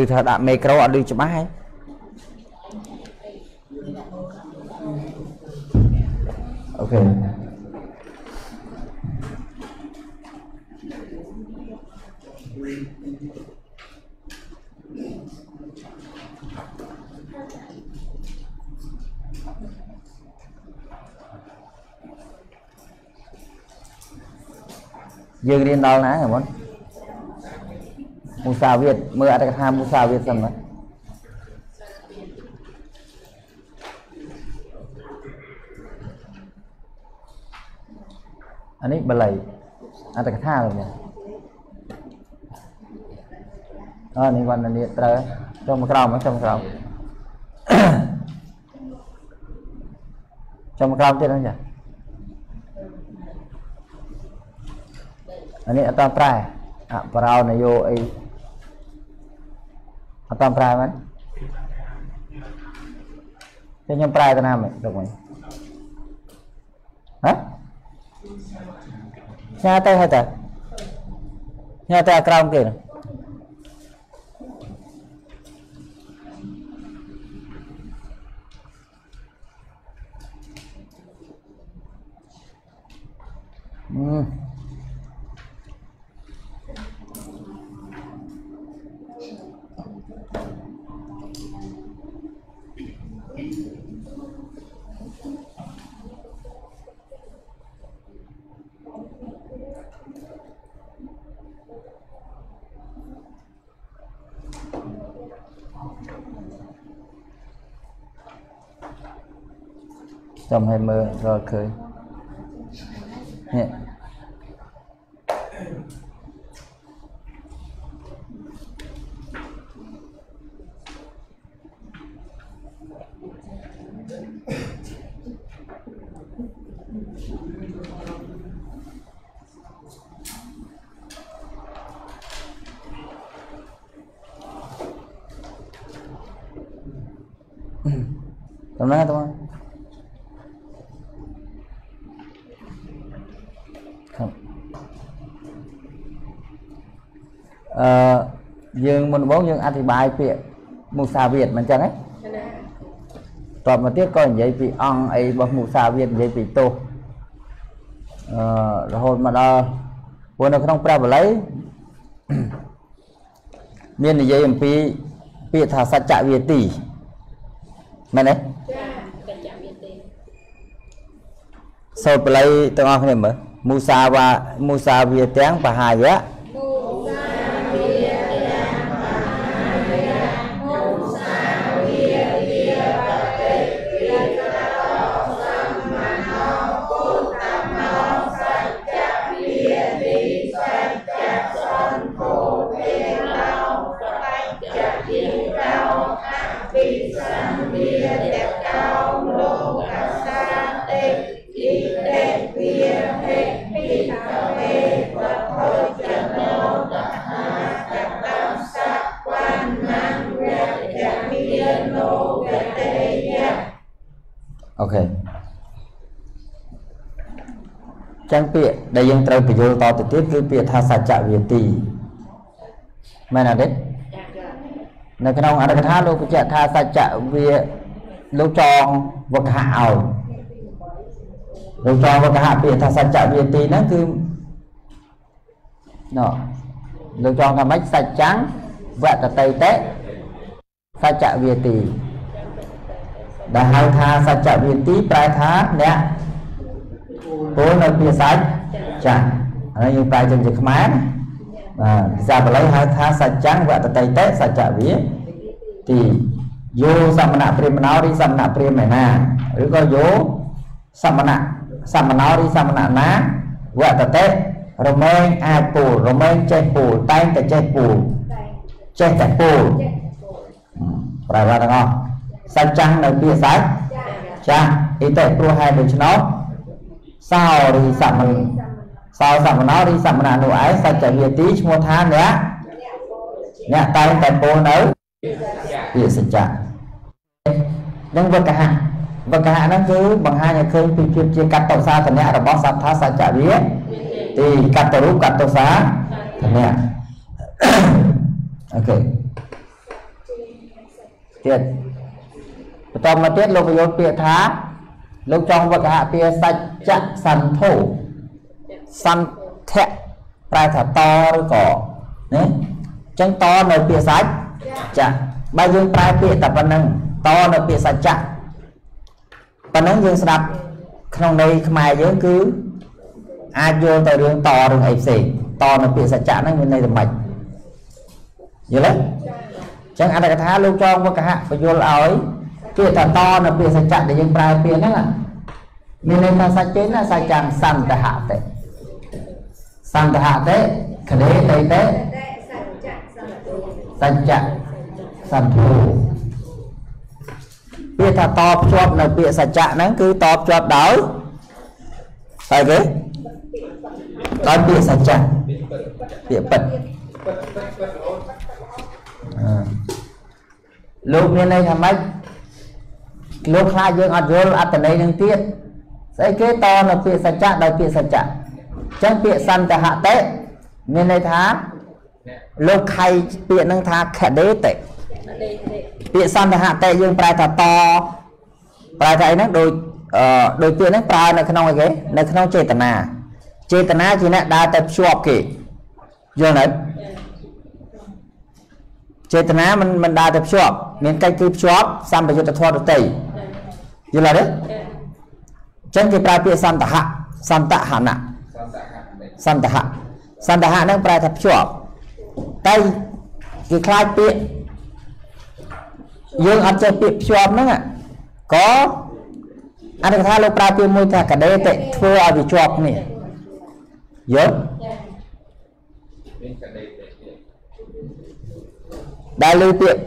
ឮថាដាក់មេក្រូអត់ឮច្បាស់ហើយអូខេយើងរៀនដល់ណាហ៎មុនមូ សាវិទ្យមើលអត្ថកថាមូសាវិទ្យសិនមើលអានេះបល័យអត្ថកថាលោកនេះអនេះវណ្ណនាត្រូវចុះមកក្រោមមកចុះមកក្រោមចុះមកក្រោមទៀតហ្នឹងចាអានេះអត់តាមប្រែអប្រោនយោអីអ ត់តាមប្រែមែនតែខ្ញុំប្រែទៅណាមិនលោកវិញហ៎ញ៉ាទៅហើយតើញ៉ាទៅអាក្រោមគេនោះអឺចាំ ឲ្យមើលរកឃើញនេះ អឺយើងមុនដំបូងយើងអធិប្បាយពាក្យមូសាវាទមិនចឹងហ៎តបមកទៀតក៏និយាយពីអង្គអីរបស់មូសាវាទនិយាយពីទោសអឺរហូតមកដល់ព្រោះនៅក្នុងព្រះបាលីមាននិយាយអំពីពាក្យថាសច្ចវាទីមែនទេចាកញ្ចក់មានទេសូត្របល័យទាំងអស់គ្នាមើលមូសាវាមូសាវាទាំងបហាយៈ ចឹងពាក្យដែលយើងត្រូវបញ្យល់តទៅទៀតគឺពាក្យថាសច្ចវាទីមែនអត់ទេចាចានៅក្នុងអត្ថកថាលោកបញ្ជាក់ថាសច្ចវាលោកចងវកហៈឲ្យលោកចងវកហៈពាក្យថាសច្ចវាទីហ្នឹងគឺណ៎លោកចងថាម៉េចសច្ចੰវតតៃតេសច្ចវាទីដែលហៅថាសច្ចវាទីប្រែថាអ្នក ពលនៅពាក្យសច្ចចាហើយយើងប្រែជាខ្មែរណាបាទភាសាបាលីហៅថាសច្ចੰវតតៃតេសច្ចវាទីយោសមណៈព្រាហ្មណោរីសមណៈព្រាហ្មណាឬក៏យោសមណៈសមណោរីសមណៈណាវតតេរមែងអាចពូលរមែងចេះពូលតែងតែចេះពូលចេះតែពូលប្រែថាទាំងអស់សច្ចੰនៅពាក្យសច្ចចាអ៊ីតេព្រោះហេតុដូច្នោះ សោរីសមណសោសមណោរីសមណៈនោះឯងសច្ចវាទីឈ្មោះថាអ្នកអ្នកតែងតែពោលនៅពាក្យសច្ចៈនឹងវកហៈវកហៈហ្នឹងគឺបង្ហាញឲ្យឃើញពីភាពជាកតសាធនៈរបស់សត្វថាសច្ចវិទីកតរុកតសាធនៈអូខេទៀតបន្តមកទៀតលោកបញ្យល់ពាក្យថា លោកចង់វកហពាក្យសច្ចៈសន្ធោសន្ធៈប្រែថាតឬក៏ណាអញ្ចឹងតនៅពាក្យសច្ចៈបើយើងប្រែពាក្យតែប៉ុណ្្នឹងតនៅពាក្យសច្ចៈប៉ុណ្្នឹងយើងស្ដាប់ក្នុងន័យខ្មែរយើងគឺអាចយល់ទៅរឿងតរឿងអីផ្សេងតនៅពាក្យសច្ចៈហ្នឹងមានន័យថាម៉េចយល់ទេអញ្ចឹងអត្ថកថាលោកចងវកហៈបញ្យល់ឲ្យ ពាក្យថាតនៅពាក្យសច្ចៈដែលយើងប្រើពាក្យហ្នឹងមានន័យថាសច្ចៈណាសច្ចំសន្តហតិសន្តហតិកដេតេតេសច្ចៈសន្ធោពាក្យថាតភ្ជាប់នៅពាក្យសច្ចៈហ្នឹងគឺតភ្ជាប់ដោយហើយគេដោយពាក្យសច្ចៈពាក្យពិតអឺលោកមានន័យថាម៉េច លោកខ្លាចយើងអត់យល់អត្តន័យនឹងទៀតស្អីគេតនៅពាក្យសច្ចៈដោយពាក្យសច្ចៈអញ្ចឹងពាក្យសន្តហតិមានន័យថាលោកខៃពាក្យនឹងថាខដេតិអដេតេពាក្យសន្តហតិយើងប្រែថាតប្រែថាអីហ្នឹងដូចអឺដូចពាក្យហ្នឹងប្រើនៅក្នុងអីគេនៅក្នុងចេតនាចេតនាជាអ្នកដើរទៅភ្ជាប់គេយល់ទេចេតនាមិនមិនដើរទៅភ្ជាប់មានកិច្ចគឺភ្ជាប់សម្បយុទ្ធធម៌ដតី យល់ទេអញ្ចឹងគេប្រើពាក្យសន្តហៈសន្តហណៈសន្តហៈសន្តហៈហ្នឹងប្រែថាភ្ជាប់តែគេខ្លាចពាក្យយើងអត់ចេះពាក្យភ្ជាប់ហ្នឹងក៏អត្ថកថាលោកប្រើពាក្យមួយថាកដេតិធ្វើឲ្យវាជាប់គ្នាយល់ដែលលើពាក្យ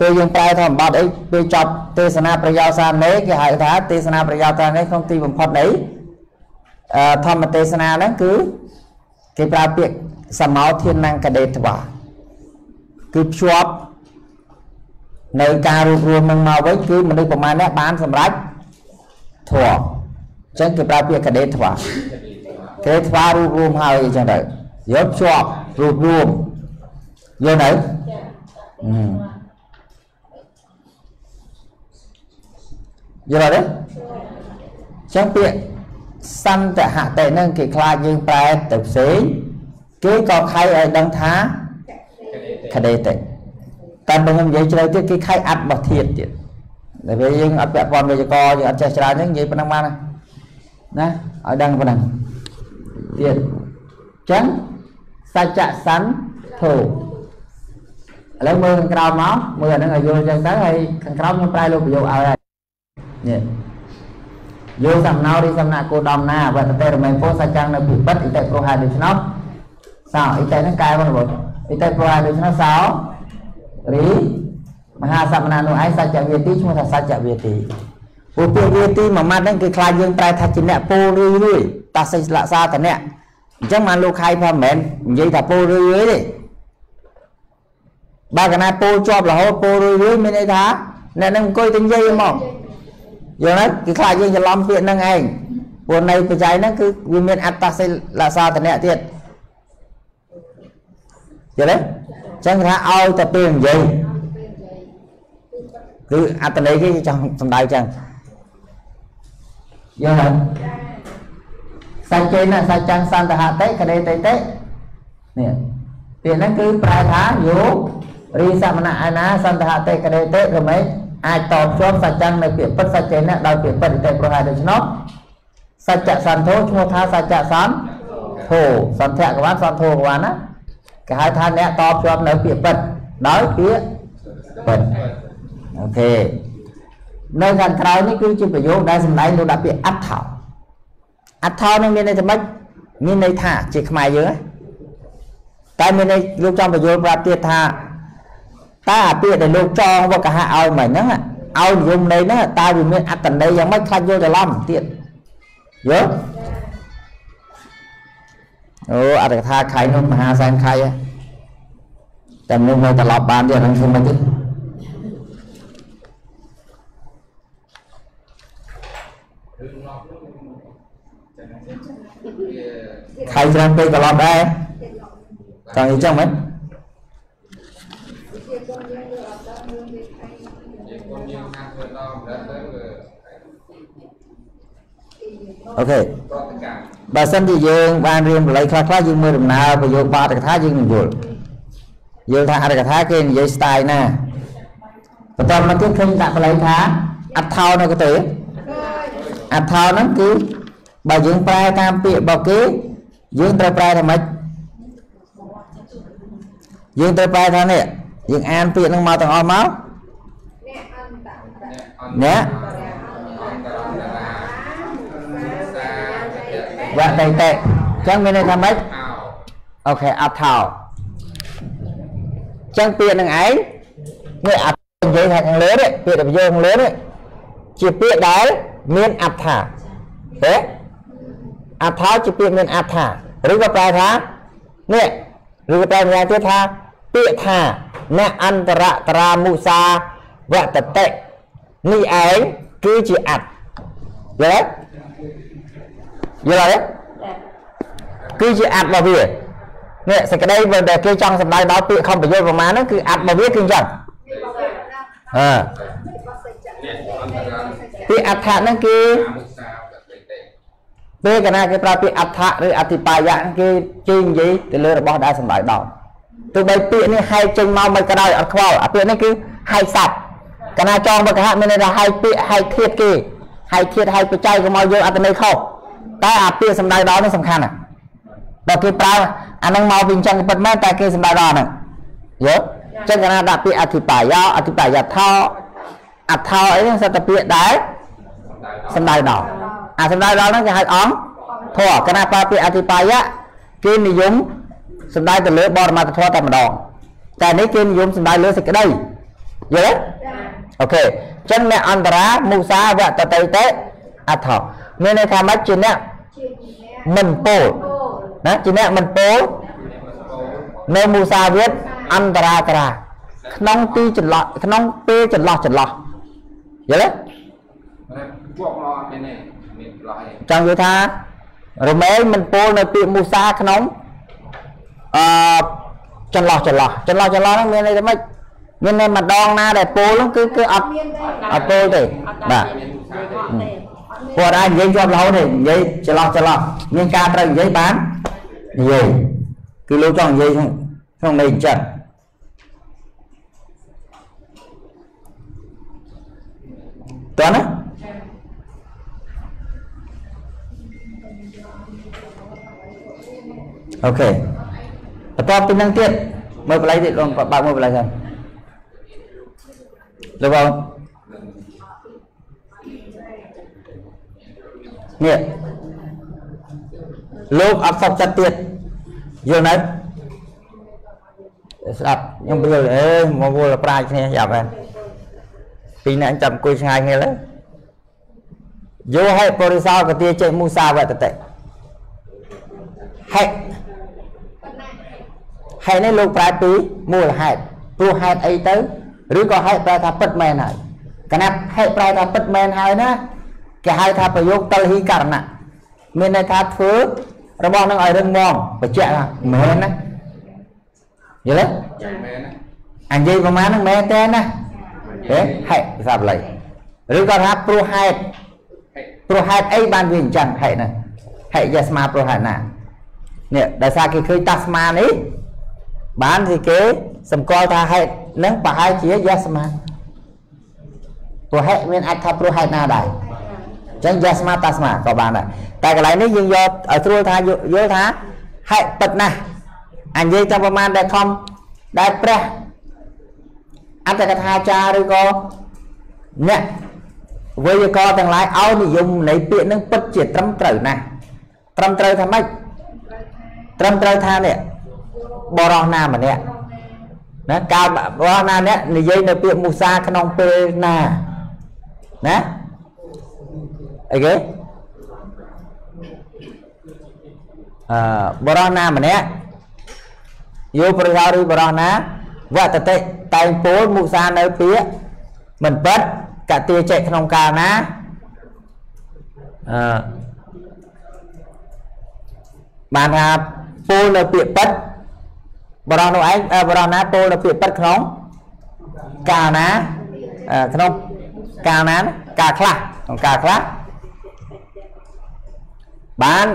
ពេលយើងប្រើថាអំបត្តិអីពេលចប់ទេសនាប្រយោសានេគេហៅថាទេសនាប្រយោសានេក្នុងទីបំផុតនៃអឺធម្មទេសនាហ្នឹងគឺគេប្រើពាក្យសមោធាននកដេតវាគឺភ្ជាប់ នៅការរួបរวมនឹងមកវិញគឺមនុស្សប្រមាណនេះបានសម្រេចធម៌អញ្ចឹងគេប្រើពាក្យកដេធម៌កដេធម៌រួបរวมហើយអញ្ចឹងទៅយកភ្ជាប់រួបរวมយល់ទៅអឺ យល់ទេអញ្ចឹងពាក្យសន្តហតិនឹងគេខ្លាចយើងប្រែទៅផ្សេងគេក៏ខៃឲ្យដឹងថាកដេតិតែបើខ្ញុំនិយាយជ្រៅទៀតគេខៃអត្តបធាតទៀតតែពេលយើងអត់ពាក់ព័ន្ធវិជ្ជករយើងអត់ចេះច្រើនហ្នឹងនិយាយប៉ុណ្ណឹងបានណាណាឲ្យដឹងប៉ុណ្ណឹងទៀតអញ្ចឹងសច្ចៈសន្ធោឥឡូវមើលខាងក្រោមមកមើលអាហ្នឹងឲ្យយល់អញ្ចឹងទៅហើយខាងក្រោមខ្ញុំប្រែលោកប្រយោគឲ្យហើយ នេះយោសំណោរីសំណាក់គោដំណាវត្តតេរមេពោសច្ចាំងនៅពិពិតអ៊ីតេប្រុសហើយដូច្នោះសោអ៊ីតេហ្នឹងកែមកបងអ៊ីតេប្រុសហើយដូច្នោះសោរីមហាសមណនោះឯងសច្ចវាទីឈ្មោះថាសច្ចវាទីពួកពាក្យវាទីមួយម៉ាត់ហ្នឹងគេខ្លាចយើងប្រែថាជាអ្នកពោលរឿយរឿយតាសិលក្សាតអ្នកអញ្ចឹងបានលោកខៃថាមិនមែននិយាយថាពោលរឿយរឿយទេបើកណាពោលជាប់រហូតពោលរឿយរឿយមានន័យថាអ្នកនឹងអង្គុយទៅនិយាយមក យល់ទេគេខ្លាចយើងច្រឡំពាក្យហ្នឹងឯងព្រោះនៅបច្ច័យហ្នឹងគឺវាមានអត្តសិលក្សាតអ្នកទៀតយល់ទេចឹងគេថាឲ្យតែពេលនិយាយគឺអត្តន័យគេចង់សំដៅចឹងយល់ហើយសច្ចេនសច្ចੰសន្តហតិកដេតេតេនេះពាក្យហ្នឹងគឺប្រែថាយោរីសមណៈឯណាសន្តហតិកដេតេរមែង អាចតបជាប់សច្ចੰនៅពាក្យពិតសច្ចេនដោយពាក្យពិតតែប្រហែលដូច្នោះសច្ចៈសន្ធោឈ្មោះថាសច្ចៈសន្ធោសន្ធៈកវ៉ាន់សន្ធោកវ៉ាន់ណាគេហៅថាអ្នកតបជាប់នៅពាក្យពិតដោយពាក្យពិតអូខេនៅខាងក្រោយនេះគឺជាប្រយោគដែលសម្ដែងលោកដាក់ពាក្យអត្ថោអត្ថោនឹងមានន័យថាម៉េចមានន័យថាជាខ្មែរយើងតែមានន័យលោកចង់បញ្យល់ប្រាប់ទៀតថា តើអាពាក្យដែលលោកចងវកហៈឲ្យមិនហ្នឹងឲ្យនិយមន័យហ្នឹងតើវាមានអត្តន័យយ៉ាងម៉េចខ្លាចយល់ច្រឡំទៀតយល់អូអត្តកថាខៃនោះមហាសែនខៃតែមនុស្សមកត្រឡប់បានទៀតហ្នឹងខ្ញុំមិនទៀតខៃច្រើនពេកត្រឡប់ដែរចង់និយាយចឹងមិន ជាគុណយើងហាត់ធ្វើដល់ម្ដងទៅវា អូខេប្រតិកម្មបើសិនជាយើងបានរៀនបល័យខ្លះខ្លះយើងមើលដំណើរប្រយោគបាតកថាយើងនឹងយល់យល់ថាអត្ថកថាគេនិយាយ style ណាបន្តមកទៀតឃើញដាក់បល័យថាអត្ថោនៅកទេអត្ថោហ្នឹងគឺបើយើងប្រែតាមពាក្យរបស់គេយើងត្រូវប្រែថាម៉េចយើងត្រូវប្រែថានេះយើងអានពាក្យហ្នឹងមកទាំងអស់មកអ្នកអអ្នក ន្តរសា វតៃតេអញ្ចឹងមានន័យថាម៉េចអោអូខេអត្ថោចឹងពាក្យនឹងឯងនេះអត្ថនិយាយថាខាងលើនេះពាក្យដែលយើងខាងលើនេះជាពាក្យដែលមានអត្ថាទេអត្ថោជាពាក្យមានអត្ថាឬក៏ប្រែថានេះឬក៏ប្រែម្យ៉ាងទៀតថាពាក្យថាអ្នកអន្តរតរាមុសាវតតិនេះឯងគឺជាអត្តយល់ទេ យល់ទេគឺជាអត្តរបស់វានេះសេចក្តីដែលគេចង់សម្ដៅដល់ពាក្យខំប្រយោជន៍ប្រមាណហ្នឹងគឺអត្តរបស់វាគឺអញ្ចឹងអឺអ្នកអន្តរសាពាក្យអដ្ឋហ្នឹងគឺមុសាវតេតេពេលកណាគេប្រើពាក្យអដ្ឋឬអធិបាយៈគេជឿនិយាយទៅលើរបស់ដែលសម្ដៅដល់ទោះបីពាក្យនេះហែកចេញមកមិនក៏ដោយអត់ខ្វល់អាពាក្យនេះគឺហែកសັບកណាចងមកកហៈមានន័យថាហែកពាក្យហែកធៀបគេហែកធៀបហែកបច្ច័យកុំឲ្យយើងអត្តន័យខុស តែអាពាក្យសម្ដៅដល់នេះសំខាន់ណាស់ដល់គេប្រើអាហ្នឹងមកពីអញ្ចឹងពិតមែនតែគេសម្ដៅដល់ហ្នឹងយល់អញ្ចឹងកណាដាក់ពាក្យអធិបាយៈអធិបាយៈថោអថោអីហ្នឹងសត្វតែពាក្យដែលសំដៅដល់សំដៅដល់អាសំដៅដល់ហ្នឹងគេហៅអង្គធរកណាប្រើពាក្យអធិបាយៈគេនិយមសំដៅទៅលើបរមត្ថធម៌តែម្ដងតែនេះគេនិយមសំដៅលើសេចក្តីយល់ទេអូខេអញ្ចឹងអ្នកអន្តរាមុសាវតតៃតេអថោ មានន័យថាម៉េចជាអ្នកមិនពោលណាជាអ្នកមិនពោលនៅមុសាវិតអន្តរាក្រាក្នុងទីចន្លោះក្នុងពេលចន្លោះចន្លោះយល់ទេមិនពួកមកអត់មានទេមានផ្លោះឯងចង់និយាយថារមែងមិនពោលនៅពាក្យមូសាក្នុងអឺចន្លោះចន្លោះចន្លោះចន្លោះហ្នឹងមានន័យថាម៉េចមានន័យម្ដងណាដែលពោលហ្នឹងគឺគឺអត់អត់ពោលទេបាទមានមុសាទេ គាត់អាចនិយាយជាប់រហូតទេនិយាយចន្លោះចន្លោះមានការត្រូវនិយាយបាននិយាយគឺលោកចង់និយាយក្នុងក្នុងន័យអញ្ចឹងតើណាអូខេបន្ទាប់ពីហ្នឹងទៀតមើលបល័យទៀតលោកបើកមើលបល័យសិនលោកបង នេះលោកអត់សុខចិត្តទៀតយល់នៅស្ដាប់ខ្ញុំយល់អេមកវល់ប្រាជ្ញគ្នាយ៉ាប់ហើយពីរនាក់ចាំអង្គុយឆ្ងាយគ្នាលើយោហេបរិសោកទាចេមុសាវតតិហេតុហេតុនេះលោកប្រែពីមូលហេតុព្រោះហេតុអីទៅឬក៏ហេតុប្រែថាពិតមែនហើយកណាត់ហេតុប្រែថាពិតមែនហើយណា គេហៅថាប្រយោគតលហីករណៈមានន័យថាធ្វើរបស់នឹងឲ្យរឹងមាំបញ្ជាក់ថាមែនណាយល់ទេចាំមែនណាអញនិយាយប្រហែលហ្នឹងមែនទេណាទេហេតុភាសាបាលីឬក៏ថាព្រោះហេតុហេព្រោះហេតុអីបានវាអញ្ចឹងហេតុហ្នឹងហេតុយ៉ាស្មាព្រោះហេតុណានេះដោយសារគេឃើញតាស្មានេះបាន thì គេសម្គាល់ថាហេតុហ្នឹងប្រហែលជាយ៉ាស្មាព្រោះហេតុមានអាចថាព្រោះហេតុណាដែរអញ្ចឹងយ៉ាស្មាតាស្មាក៏បានដែរតែកន្លែងនេះយើងយកឲ្យស្រួលថាយល់យល់ថាហេតុពិតណាស់អញនិយាយតែប្រហែលដែលខំដែលព្រះអត្តកថាចារឬក៏អ្នកវេយ្យាករណ៍ទាំងឡាយឲ្យនិយមនៃពាក្យនឹងពិតជាត្រឹមត្រូវណាស់ត្រឹមត្រូវថាម៉េចត្រឹមត្រូវថានេះបរោះណាម្នាក់ណាកាលបរោះណាម្នាក់និយាយនៅពាក្យមុសាក្នុងពេលណាណា អីគេអឺបរោះណាម្នាក់យោប្រយោឬបរោះណាវតតិតែងពោលមុសានៅពាក្យមិនពិតកទាចេក្នុងកាលណាអឺបានថាពោលនៅពាក្យពិតបរោះនោះឯងអឺបរោះណាពោលនៅពាក្យពិតក្នុងកាលណាអឺក្នុងកាលណាកាលខ្លះក្នុងកាលខ្លះ បាន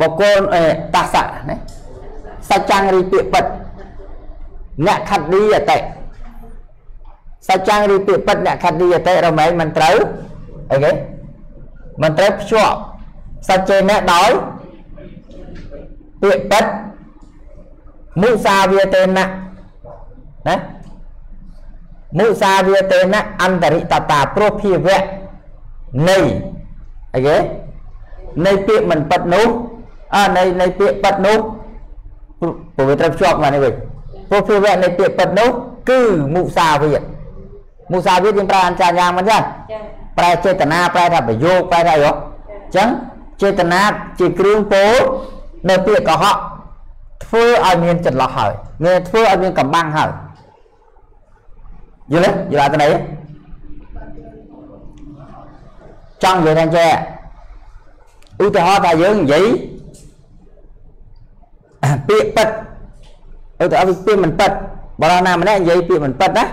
បកគលអេតាសៈណាសច្ចាំងរីពាក្យពិតអ្នកខឌីយតិសច្ចាំងរីពាក្យពិតអ្នកខឌីយតិរមែងមិនត្រូវអីគេមិនត្រូវភ្ជាប់សច្ចេណៈដោយពាក្យពិតមុសាវាតេណៈណាមុសាវាតេណៈអន្តរិតតាព្រោះភាវៈ នៃអីគេនៃពាក្យមិនពិតនោះអើនៃនៃពាក្យពិតនោះព្រោះវាត្រូវភ្ជាប់មកនេះវិញព្រោះភាវៈនៃពាក្យពិតនោះគឺមុសាវាតមុសាវាតយើងប្រើអញ្ចារយ៉ាងមិនចឹងចាប្រែចេតនាប្រែថាប្រយោគប្រែថាអីហ៎អញ្ចឹងចេតនាជាគ្រឿងពោលនៅពាក្យកុហកធ្វើឲ្យមានចន្លោះហើយមានធ្វើឲ្យមានកំបាំងហើយយល់ទេយល់អត់ទេ ចង់និយាយថាចេះឧទាហរណ៍ថាយើងនិយាយពាក្យពិតឧទាហរណ៍ពាក្យមិនពិតបរិណាម្នាក់និយាយពាក្យមិនពិតណា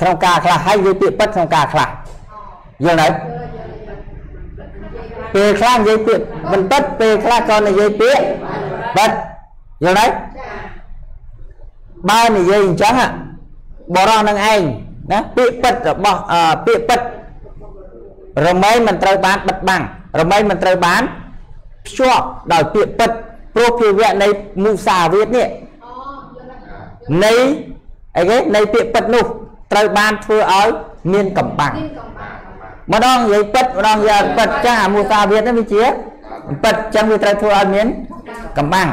ក្នុងការខ្លះហើយនិយាយពាក្យពិតក្នុងការខ្លះយល់ទេពេលខ្លះនិយាយពាក្យមិនពិតពេលខ្លះក៏និយាយពាក្យពិតយល់ទេបើនិយាយអញ្ចឹងហ่ะបរោះនឹងឯងណាពាក្យពិតរបស់អឺពាក្យពិត រមែងមិនត្រូវបានបិទបាំងរមែងមិនត្រូវបានភ្ជាប់ដោយពាក្យពិតព្រោះភាវៈនៃមុសាវាទនេះនៃអីគេនៃពាក្យពិតនោះត្រូវបានធ្វើឲ្យមានកំបាំងម្ដងនិយាយពិតម្ដងនិយាយពិតចាអាមុសាវាទនេះវាជាពិតអញ្ចឹងវាត្រូវធ្វើឲ្យមានកំបាំង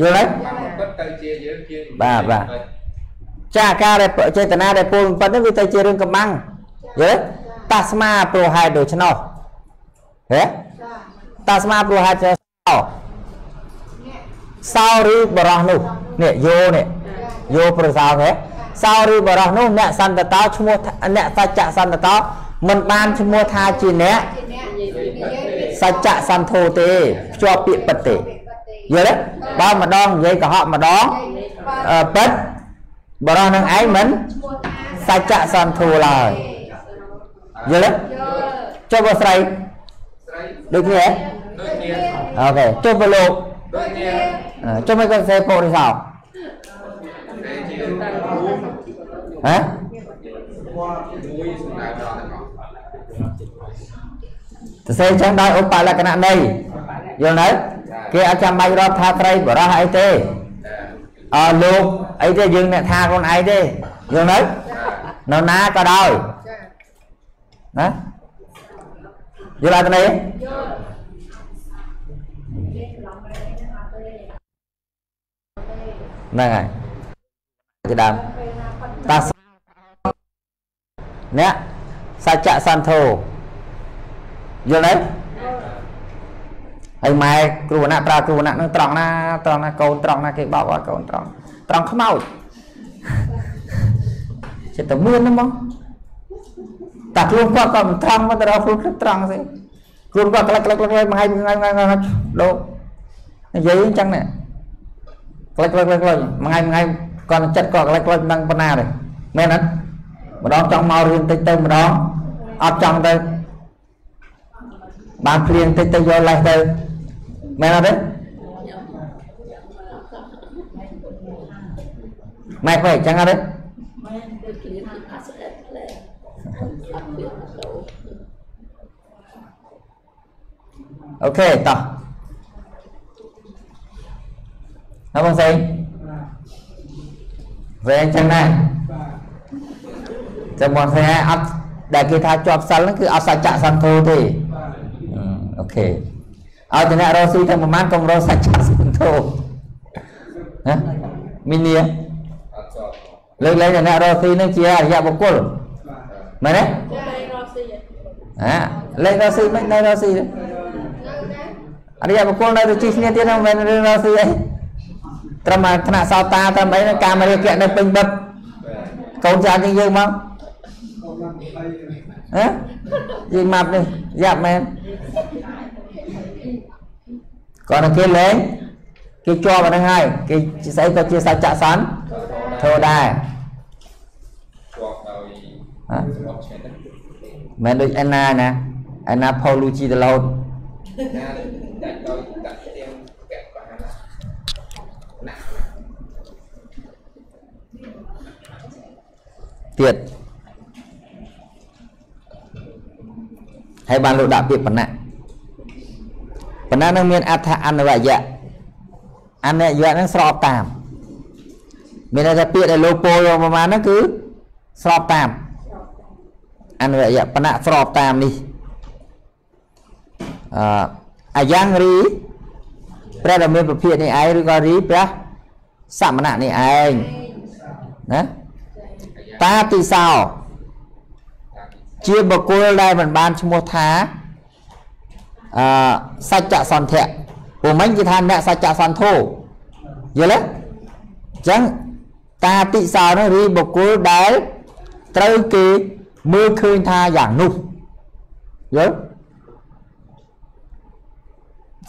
យល់ទេបានពិតទៅជាយើងជាបាទបាទចាការដែលចេតនាដែលពោលពិតនេះវាទៅជារឿងកំបាំងយល់ទេ តាស្មាព្រោះហេតុដូច្នោះហេតាស្មាព្រោះហេតុចេះសោសោឬបរោះនោះនេះយោនេះយោប្រសោហេសោឬបរោះនោះអ្នកសន្តតោឈ្មោះថាអ្នកសច្ចៈសន្តតោមិនបានឈ្មោះថាជាអ្នកសច្ចៈសន្ធោទេភ្ជាប់ពាក្យពិតទេយល់ទេបើម្ដងនិយាយកុហកម្ដងអឺពិតបរោះនឹងឯងមិនសច្ចៈសន្ធោឡើយ យល់ទេចុះបើស្រីស្រីដូចគ្នាហ៎ដូចគ្នាអូខេចុះបើលោកដូចគ្នាអឺចុះមិនក៏សេពុរិសោតែជាហ៎មួយសម្ដៅដល់ទាំងអស់សរសេរចឹងដោយឧបលក្ខណៈនៃយល់ទេគេអត់ចាំបាច់រាប់ថាត្រីបរោះអីទេតែអើលោកអីទេយើងអ្នកថាខ្លួនឯងទេយល់ទេនៅណាក៏ដោយ ណាយល់អត់ទេហ្នឹងហើយជាដើមតាសអ្នកសច្ចៈសន្ធោយល់ទេហើយម៉ែគ្រូវណ្ណៈប្រើគ្រូវណ្ណៈនឹងត្រង់ណាត្រង់ណាកូនត្រង់ណាគេបោកអត់កូនត្រង់ត្រង់ខ្មោចចិត្តតែមានហ្នឹងមក តាខ្លួនគាត់ក៏មិនត្រង់មកទៅដល់ខ្លួនគាត់ត្រង់ស្អីខ្លួនគាត់ក្លាក់ក្លាក់ក្លាក់មួយថ្ងៃមួយថ្ងៃមួយថ្ងៃលោកនិយាយអញ្ចឹងណាក្លាក់ក្លាក់ក្លាក់ក្លាក់មួយថ្ងៃមួយថ្ងៃគាត់ចិត្តគាត់ក្លាក់ក្លាក់មិនដឹងប៉ុណ្ណាទេមែនអត់ម្ដងចង់មករៀនតិចទៅម្ដងអត់ចង់ទៅបានភ្លៀងតិចទៅយកលេសទៅមែនអត់ទេម៉ែខ្វែអញ្ចឹងអត់ទេដូចគ្នាទីផាសអេតផ្លែអត់ពីទៅ អូខេតោះហើយបងស្រីវែងចឹងដែរចាំបងស្រីឲ្យអត់ដែលគេថាជាប់សិលហ្នឹងគឺអត់សច្ចៈសន្ធោទេអឺអូខេឲ្យតែអ្នករស់ស៊ីទាំងប្រហែលកុំរស់សច្ចៈសន្ធោណាមីនីអត់ចប់លើកលែងតែអ្នករស់ស៊ីហ្នឹងជាអរិយបុគ្គល មែនទេចារស់ស៊ីហាលេខរស់ស៊ីមិននៅរស់ស៊ីទេអរិយបុគ្គលនៅទៅជិះគ្នាទៀតហ្នឹងមិនមែនរឿងរស់ស៊ីអីត្រឹមតែថ្នាក់សោតាត្រឹមអីហ្នឹងកាមរាគៈនៅពេញបឹកកូនចាជាងយើងមកហ៎យើងម៉ាប់នេះយ៉ាប់មែនគាត់នឹងគេលេងគេជាប់អាហ្នឹងហើយគេស្អីក៏ជាសច្ចៈសន្នធោដែរ ជាប់ដោយ ហ៎ សម្បត្តិឆ្ងាញ់ណាស់ មិនដូចឯណាណាឯណាផូលូជីដឡូតណាដាច់ដោយដាក់ទៀងកាក់បានណាស់ទៀតហើយបានលោកដាក់ពាក្យបណ្ណៈបណ្ណៈនឹងមានអត្ថអនវយៈអនវយៈនឹងស្របតាមមានន័យថាពាក្យដែលលោកពោលមកប្រហែលហ្នឹងគឺស្របតាម អនវយៈបណ្ណៈស្របតាមនេះអឺអាយ៉ាងរីព្រះដែលមានប្រភេទនេះឯងឬក៏រីព្រះសមណៈនេះឯងណាតាទិសោជាបុគ្គលដែលមិនបានឈ្មោះថាអឺសច្ចសន្ធៈព្រោះមិញគេថាអ្នកសច្ចសន្ធោយល់ទេអញ្ចឹងតាតិសោនោះរីបុគ្គលដែលត្រូវគេ មើលឃើញថាយ៉ាងនោះយល់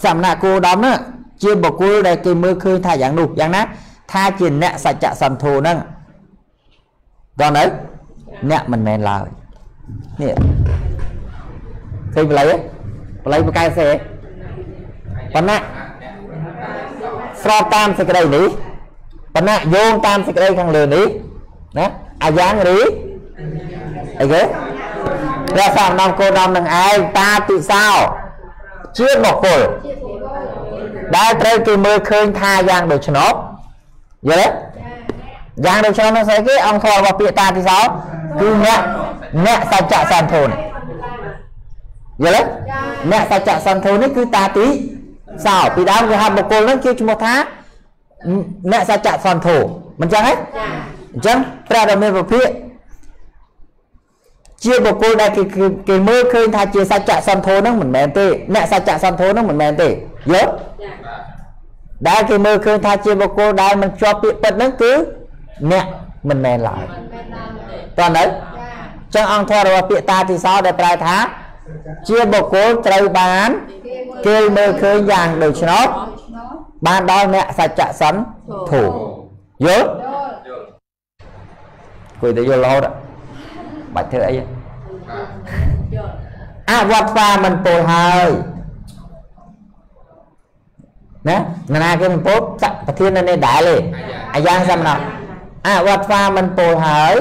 សមណៈគោដំនោះជាបុគ្គលដែលគេមើលឃើញថាយ៉ាងនោះយ៉ាងណាថាជាអ្នកសច្ចសន្ធោហ្នឹងដល់នៅអ្នកមិនមែនឡើយនេះឃើញបល័យទេបល័យបកែសេបណ្ណៈស្របតាមសេចក្តីនេះបណ្ណៈយោងតាមសេចក្តីខាងលើនេះណាអាយ៉ាងរីអី គេព្រះសំដំគោដំនឹងឯងតាទិសោជាបុគ្គលដែលត្រូវគេមើលឃើញថាយ៉ាងដូច្នោះយល់ទេយ៉ាងដូច្នោះនោះស្អីគេអង្គធម៌របស់ពាក្យតាទិសោគឺអ្នកអ្នកសច្ចសន្ធោនេះយល់ទេអ្នកសច្ចសន្ធោនេះគឺតាទីសោពីដើមគេហៅបុគ្គលហ្នឹងគេឈ្មោះថាអ្នកសច្ចសន្ធោមិនចឹងទេអញ្ចឹងព្រះដ៏មានពភាក ជាបុគ្គលដែលគេគេគេមើលឃើញថាជាសច្ចសន្ធោហ្នឹងមិនមែនទេអ្នកសច្ចសន្ធោហ្នឹងមិនមែនទេយល់ដែលគេមើលឃើញថាជាបុគ្គលដែលមិនជាប់ពាក្យពិតហ្នឹងគឺអ្នកមិនមែនឡើយតើនៅចឹងអង្គធម៌របស់ពាក្យតាទិសោដែលប្រែថា ជាបុគ្គលត្រូវបានគេមើលឃើញយ៉ាងដូច្នោះបានដល់អ្នកសច្ចសន្ធធូយល់យល់គួយទៅយល់រហូត បាច់ធ្វើអីទេបាទអវត្តវាមិនពោលហើយណានរណាគេមិនពោលសកប្រធាននៅនេះដែរទេអាយ៉ាងសមណោះអវត្តវាមិនពោលហើយ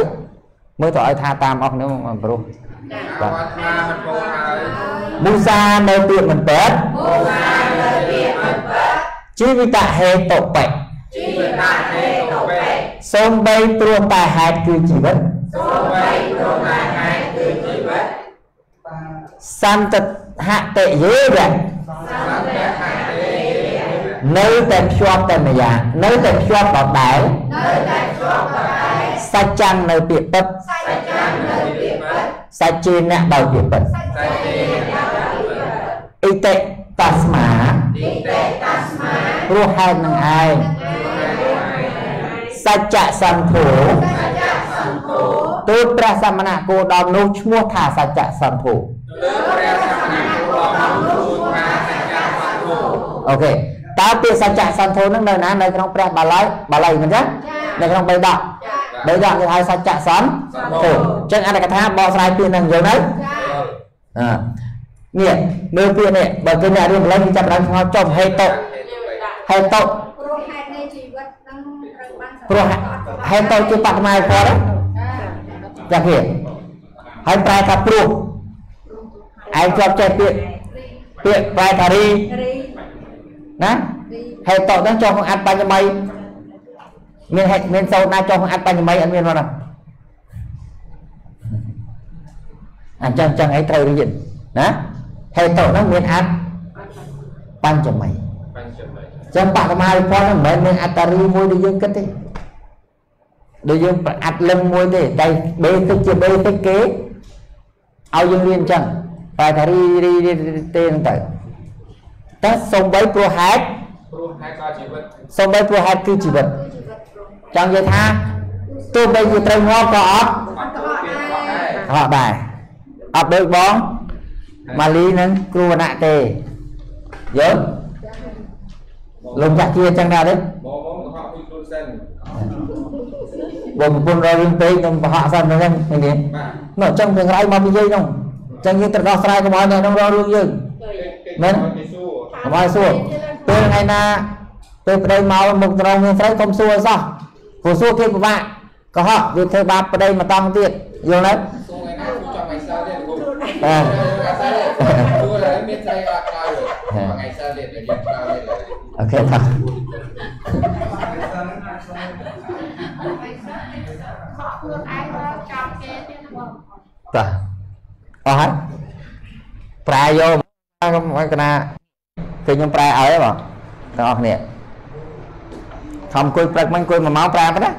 មើលទៅឲ្យថាតាមអស់នោះមកព្រោះអវត្តមាមិនពោលហើយមូសានៅពាក្យមិនពិតមូសានៅពាក្យមិនពិតជីវិតហេតុបិជីវិតហេតុបេសូម្បីព្រោះតែហេតុគឺជីវិត សូម្បីព្រោះតែហេតុគឺជីវិតសន្តហតិយេវៈសន្តិហេតុនៅតែភ្ជាប់តែម្យ៉ាងនៅតែភ្ជាប់ដដែលនៅតែភ្ជាប់ដដែលសច្ចាំងនៅពាក្យពិតសច្ចៈនៅពាក្យពិតសច្ចេអ្នកដោយពាក្យពិតសច្ចៈនៅពាក្យពិតអ៊ីតិតស្មាទីតេតស្មាព្រោះហេតុនឹងឯងសច្ចៈសន្ធោសច្ចៈសន្ធោ ទូតព្រះសមណគោដល់នោះឈ្មោះថាសច្ចៈសន្ធោលើព្រះសមណគោដ៏នោះថាសច្ចៈសន្ធោអូខេតើពាក្យសច្ចៈសន្ធោនឹងនៅណានៅក្នុងព្រះបាល័យបាល័យមិនចឹងនៅក្នុងបៃដកបៃដកគេហៅសច្ចៈសន្ធោអញ្ចឹងអត្ថកថាបកស្រាយពាក្យហ្នឹងយល់ទៅអឺនេះមើលពាក្យនេះបើគេអ្នករៀនបាល័យគេចាប់ផ្ដើមឆ្ងល់ចុះហេតុហេតុបេហេតុព្រោះហេតុនៃជីវិតនឹងត្រូវបានព្រោះហេតុជាបដមាយផល ចាចាគេហើយប្រែថាព្រោះឯងជាប់ចេះពាក្យពាក្យប្រែថារីរីណារីហេតុតហ្នឹងចុះក្នុងអត្តបញ្ញម័យមានហេតុមានសោតណាចុះក្នុងអត្តបញ្ញម័យអត់មានមកណាអញ្ចឹងអញ្ចឹងឯងត្រូវរៀនណាហេតុតហ្នឹងមានអត្តបញ្ញម័យបញ្ចមិចឹងបដមាយផលហ្នឹងមិនមែនមានអត្តរីមួយដែលយើងគិតទេ ដែលយើងប្រអាត់លឹងមួយទេតែ basic ជា basic គេឲ្យយើងរៀនអញ្ចឹងតែថារីរីរីទេហ្នឹងទៅតែសំបីព្រោះហេតុព្រោះហេតុក៏ជីវិតសំបីព្រោះហេតុគឺជីវិតគឺជីវិតព្រមចង់និយាយថាទោះបីជាត្រូវងាប់ក៏អត់អត់ទៅពាក្យក៏ដែរអត់ដែរអត់ដូចបងម៉ាលីនឹងគ្រូវណ្ណៈទេយល់លោកចាក់ជាអញ្ចឹងដែរទេមក សិនបងប្រពន្ធរករឿងពេកនឹងបហកសិនអញ្ចឹងឃើញទេបាទនោះអញ្ចឹងទាំងក្រោយមកនិយាយនោះអញ្ចឹងយើងត្រូវដោះស្រាយកុំឲ្យអ្នកនោះរករឿងយើងមែនគេសួរកុំឲ្យសួរពេលថ្ងៃណាពេលប្តីមកមុខត្រង់មានស្រីកុំសួរឲ្យសោះព្រោះសួរគេពិបាកកុហកវាធ្វើបាបប្តីមកតង់ទៀតយល់ទេសួរថ្ងៃណាសួរចង់ថ្ងៃសៅរ៍ទៀតគូអើថ្ងៃ ខកខ្លួនឯងមកចោលគេទៀតបងតើអស់ហើយប្រែយកមកកណាគឺខ្ញុំប្រែឲ្យបងទាំងអស់គ្នាខំអង្គុយព្រឹកមិញអង្គុយ1ម៉ោងប្រែប៉ុណ្ណា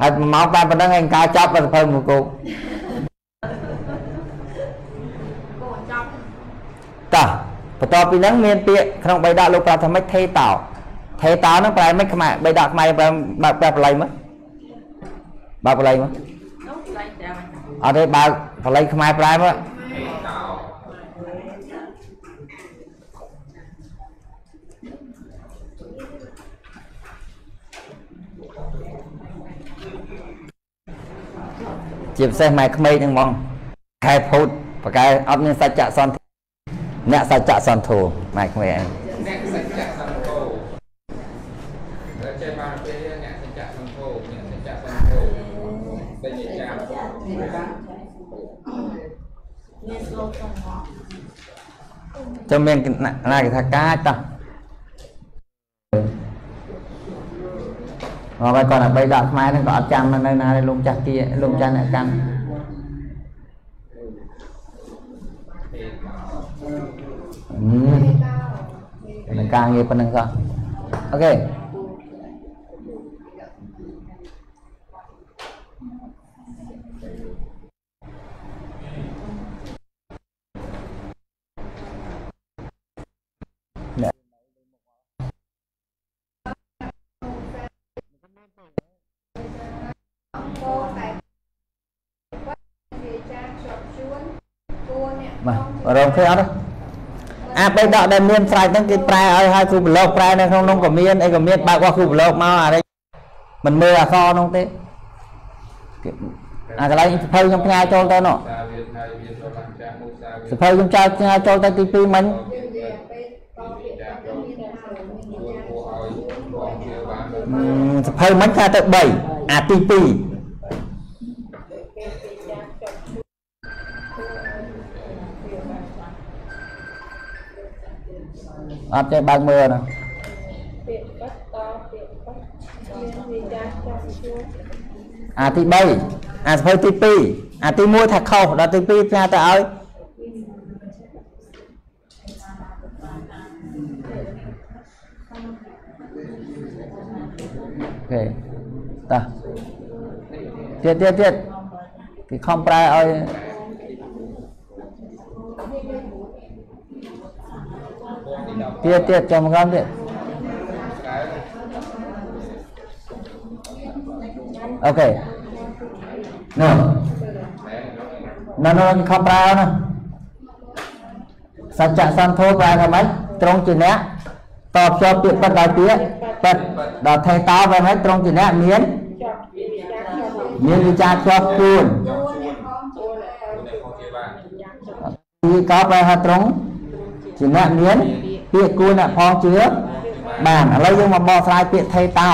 ហើយ1ម៉ោងប្រែប៉ុណ្ណឹងឯងការចាប់ទៅភៅមួយគោកកូនចប់តោះបន្ទាប់ពីហ្នឹងមានពាក្យក្នុងបៃដកលោកប្រាប់ថាម៉េចថេតោថេតោហ្នឹងប្រែមិនខ្មែរបៃដកខ្មែរប្រែបើកបើកបល័យមក បើកបល័យមកនោះខ្លាំងតែអត់ទេបើកបល័យខ្មែរប្រែមកតោជាពិសេសម៉ែក្មេកហ្នឹងហ្មងខែភូតប្រកែអត់មានសច្ចៈសន្ធិអ្នកសច្ចៈសន្ធោម៉ែក្មេកឯង អ្នកសច្ចៈសង្ឃោដែលចេះបានពេលអ្នកសច្ចៈសង្ឃោអ្នកសច្ចៈសង្ឃោពេញចាស់ មានស្លូតផងមកចាំមានណាគេថាកាចតោះមកហើយគាត់តែបីដកខ្មែរហ្នឹងក៏អត់ចាំនៅណាទេលោកចាស់គៀលោកចាស់អ្នកកម្មពេលអឺនឹងការងារប៉ុណ្្នឹងសោះអូខេ បាទរងឃើញអត់ទេអាបីដកដែលមានស្រេចហ្នឹងគេប្រែឲ្យឲ្យគ្រូប្លុកប្រែនៅក្នុងនោះក៏មានអីក៏មានបើករបស់គ្រូប្លុកមកអានេះមិនមើលអក្សរនោះទេគេអាកន្លែងសភៅខ្ញុំផ្ញើចូលទៅនោះសាវាថៃវាចូលបានចាស់មូសាវាសភៅខ្ញុំចោលផ្ញើចូលទៅទី2មិញយើងនិយាយពេលតពាក្យគាត់មានថាមានជួលគួរឲ្យបងវាបានអឺសភៅមិញថាទៅ3អាទី2 អត់ទេបើកមើលណាពាក្យគាត់តពាក្យគាត់មានវាចាជាប់ជួនអាទី3អាសភៅទី2អាទី1ថាខុសដល់ទី2ផ្ញើទៅឲ្យអូខេតោះទៀតទៀតទៀតគេខំប្រែឲ្យ បង ទី10ទៀតទៀតចាំមកទៀតក្រៅអូខេនោះណែនៅនោះខំប្រែណាសច្ចៈសន្ធោប្រែថាម៉េចត្រង់ជាអ្នកតបជាប់ពាក្យពិតដោយពាក្យពិតដល់ថេតោបែបម៉េចត្រង់ជាអ្នកមានជាប់វាចាជាប់មានវិចារជាប់ពួនយកជួនជួអ្នកនផងជួនអ្នកផងអ្នកខុសជាបានទីកោប្រែថាត្រង់ជាអ្នកមាន ពាក្យគួរអ្នកផងជឿបានឥឡូវយើងមកបកស្រាយពាក្យថេតោ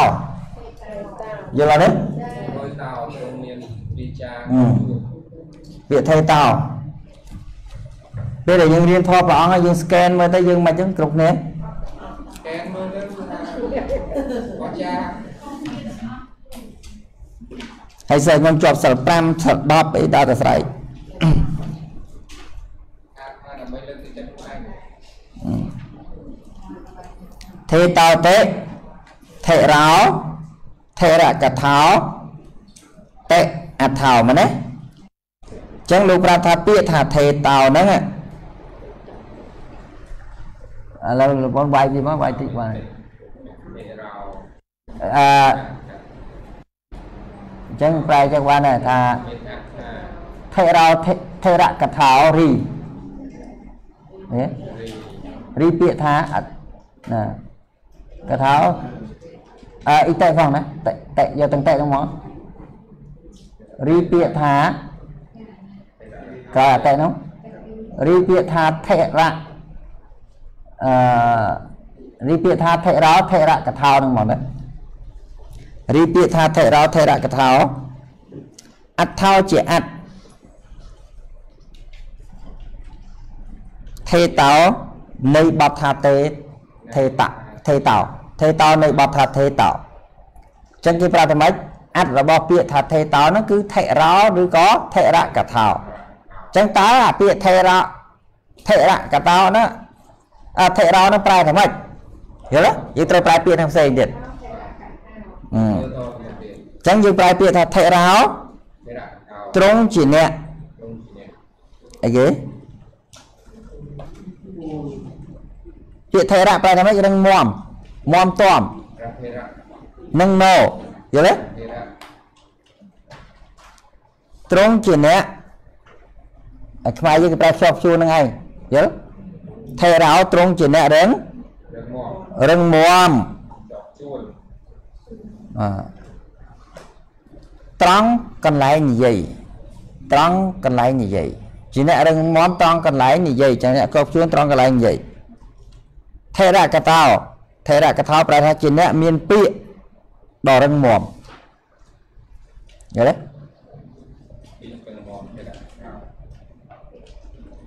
យល់អត់ទេហើយតោត្រង់មានវិចារពាក្យថេតោពេលដែលយើងរៀនធម៌ព្រះអង្គហើយយើងស្កេនមើលទៅយើងមិនអញ្ចឹងគ្រប់គ្នាកែនមើលទៅថាបច្ចាហើយសិស្សខ្ញុំជាប់សិល5សិល10អីដល់តែស្រែកអាចថាដើម្បីលើកទឹកចិត្តខ្លួនឯង ថេតោតេថេរោថេរកថាតេអថោមែនទេអញ្ចឹងលោកប្រាប់ថាពាក្យថាថេតោហ្នឹងឥឡូវលោកបងវាយទីមកវាយតិចបាទមេរោអឺអញ្ចឹងប្រែចឹងបានដែរថាមានអត្ថាថេរោថេថេរកថារីហេរីរីពាក្យថាអថណា កថាអើអ៊ីតេផងណាតេតេយកទាំងតេហ្នឹងមករីពាក្យថាក្រោយអតេហ្នឹងរីពាក្យថាថេរៈអឺរីពាក្យថាថេរោថេរៈកថាហ្នឹងមកណារីពាក្យថាថេរោថេរៈកថាអត្ថោជាអត្តថេតោនៃបទថាទេថេតៈ ថេតោថេតោនៃបទថាថេតោអញ្ចឹងគេប្រាប់ថាម៉េចអត្ថរបស់ពាក្យថាថេតោហ្នឹងគឺថេរោឬក៏ថេរៈកថាអញ្ចឹងតើអាពាក្យថេរៈថេរៈកថាហ្នឹងអថេរោហ្នឹងប្រែថាម៉េចយល់ទេយើងត្រូវប្រែពាក្យហ្នឹងផ្សេងទៀតអឺមើលតទៅទៀតអញ្ចឹងយើងប្រែពាក្យថាថេរោទេរៈកោទ្រង់ជាអ្នកត្រង់ជាអ្នកអីគេ ពាក្យថេរៈប្រែថាម៉េចរឹងមាំមាំទាំរៈទេរៈនឹងណោយល់ទេទេរៈទ្រង់ជាអ្នកអាខ្មែរយើងគេប្រែខ្ជាប់ខ្ជួនហ្នឹងឯងយល់ថេរោទ្រង់ជាអ្នករឹងរឹងមាំរឹងមាំចប់ជួនអឺត្រង់កន្លែងនិយាយត្រង់កន្លែងនិយាយជាអ្នករឹងមាំត្រង់កន្លែងនិយាយចឹងអ្នកខ្ជាប់ខ្ជួនត្រង់កន្លែងនិយាយ ថេរកតោថេរកតោប្រែថាជាអ្នកមានពាក្យដ៏រឹងមាំយល់ទេពីកណ្ដមទេរៈកោ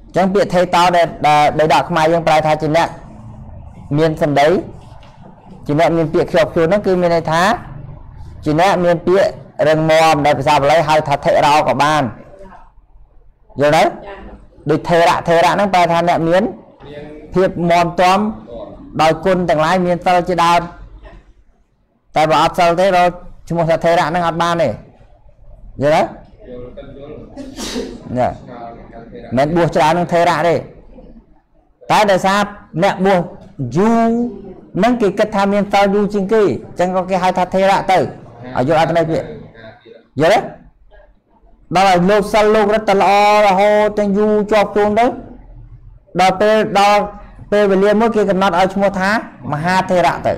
អញ្ចឹងពាក្យថេតោដែលដែលដែលដាក់ខ្មែរយើងប្រែថាជាអ្នកមានសម្ដីជាអ្នកមានពាក្យខ្ជាប់ខ្ជួនហ្នឹងគឺមានន័យថាជាអ្នកមានពាក្យរឹងមាំដែលភាសាបាលីហៅថាថេរោក៏បានយល់ទេចាដូចថេរៈថេរៈហ្នឹងប្រែថាអ្នកមានមាន ភាពមាំទាំតដោយគុណទាំងឡាយមានសិលជាដើមតែបើអត់សិលទេរកឈ្មោះថាថេរៈហ្នឹងអត់បានទេយល់ទេយល់ទៅយល់ណាស្គាល់កទេរៈមិនបួសច្រើននឹងថេរៈទេតែដោយសារអ្នកបួសយូរហ្នឹងគេគិតថាមានតលយូរជាងគេអញ្ចឹងក៏គេហៅថាថេរៈទៅឲ្យយល់អត្ថន័យពាក្យយល់ទេដល់ឲ្យលោកសិលលោករត់តែល្អរហូតទាំងយូរជាប់ខ្លួនទៅដល់ពេលដល់ ពេលវេលាមួយគេកំណត់ឲ្យឈ្មោះថាមហាថេរៈទៅ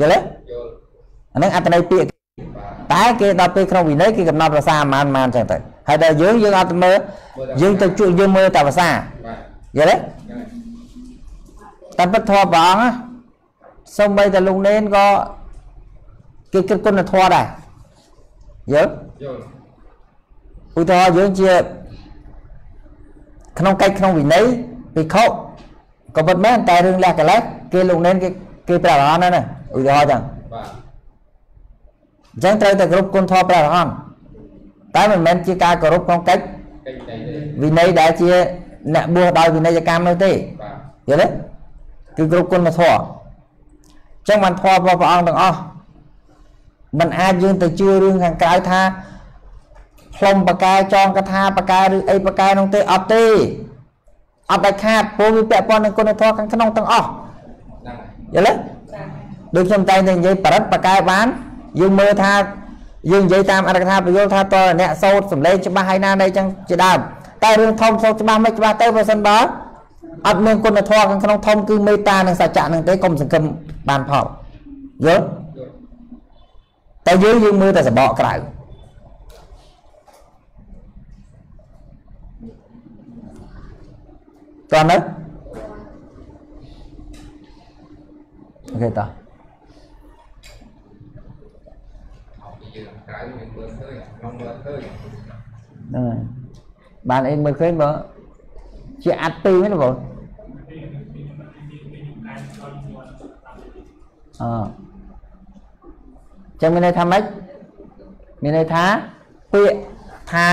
យល់ទេយល់អាហ្នឹងអត្ថន័យពាក្យបាទតែគេដល់ពេលក្នុងវិន័យគេកំណត់ភាសាអាម៉ានម៉ានអញ្ចឹងទៅហើយដល់យើងយើងអត់ទៅមើលយើងទៅជួយយើងមើលតែភាសាបាទយល់ទេហ្នឹងតែពិតធម៌ព្រះអង្គណាសូម្បីតែលោកនេនក៏គេគិតគុណធម៌ដែរយល់យល់ឧទាហរណ៍យើងជាក្នុងកិច្ចក្នុងវិន័យភិក្ខុ ក៏ពិតមែនតែរឿងលះកលេសគេលោកនេនគេគេព្រះអរហន្តហ្នឹងណាឧទាហរណ៍ចឹងបាទអញ្ចឹងត្រូវតែគោរពគុណធម៌ព្រះអរហន្តតែមិនមែនជាការគោរពក្នុងកិច្ចកិច្ចតែទេវិន័យដែលជាអ្នកបួសដោយវិន័យកម្មនោះទេបាទយល់ទេគឺគ្រប់គុណធម៌អញ្ចឹងបានធម៌របស់ព្រះអង្គទាំងអស់มันអាចយើងទៅជឿរឿងខាងក្រៅថាផ្លុំបកែចងកថាបកែឬអីបកែនោះទេអត់ទេ អត់ដាច់ខាតព្រោះវាពាក់ព័ន្ធនឹងគុណធម៌ខាងក្នុងទាំងអស់ហ្នឹងយល់ទេដូចខ្ញុំតែងតែនិយាយបរិទ្ធបកែបានយើងមើលថាយើងនិយាយតាមអត្ថកថាពយល់ថាតើអ្នកសោតសម្លេងច្បាស់ហើយណានៃចឹងជាដើមតែរឿងធំសោតច្បាស់មិនច្បាស់ទៅបើសិនបើអត់មានគុណធម៌ខាងក្នុងធំគឺមេត្តានិងសច្ចៈនឹងទេកុំសង្ឃឹមបានផលយល់យល់តែយើងយើងមើលតែសបកក្រៅ តោះនៅអូខេតោះអត់ពីយើងក្រៅយើងមើលឃើញក្នុងមើលឃើញហ្នឹងហើយបានអីមើលឃើញបើជាអាត់ពីរមែនទេបងអចឹងមានន័យថាម៉េចមានន័យថាពាក្យថា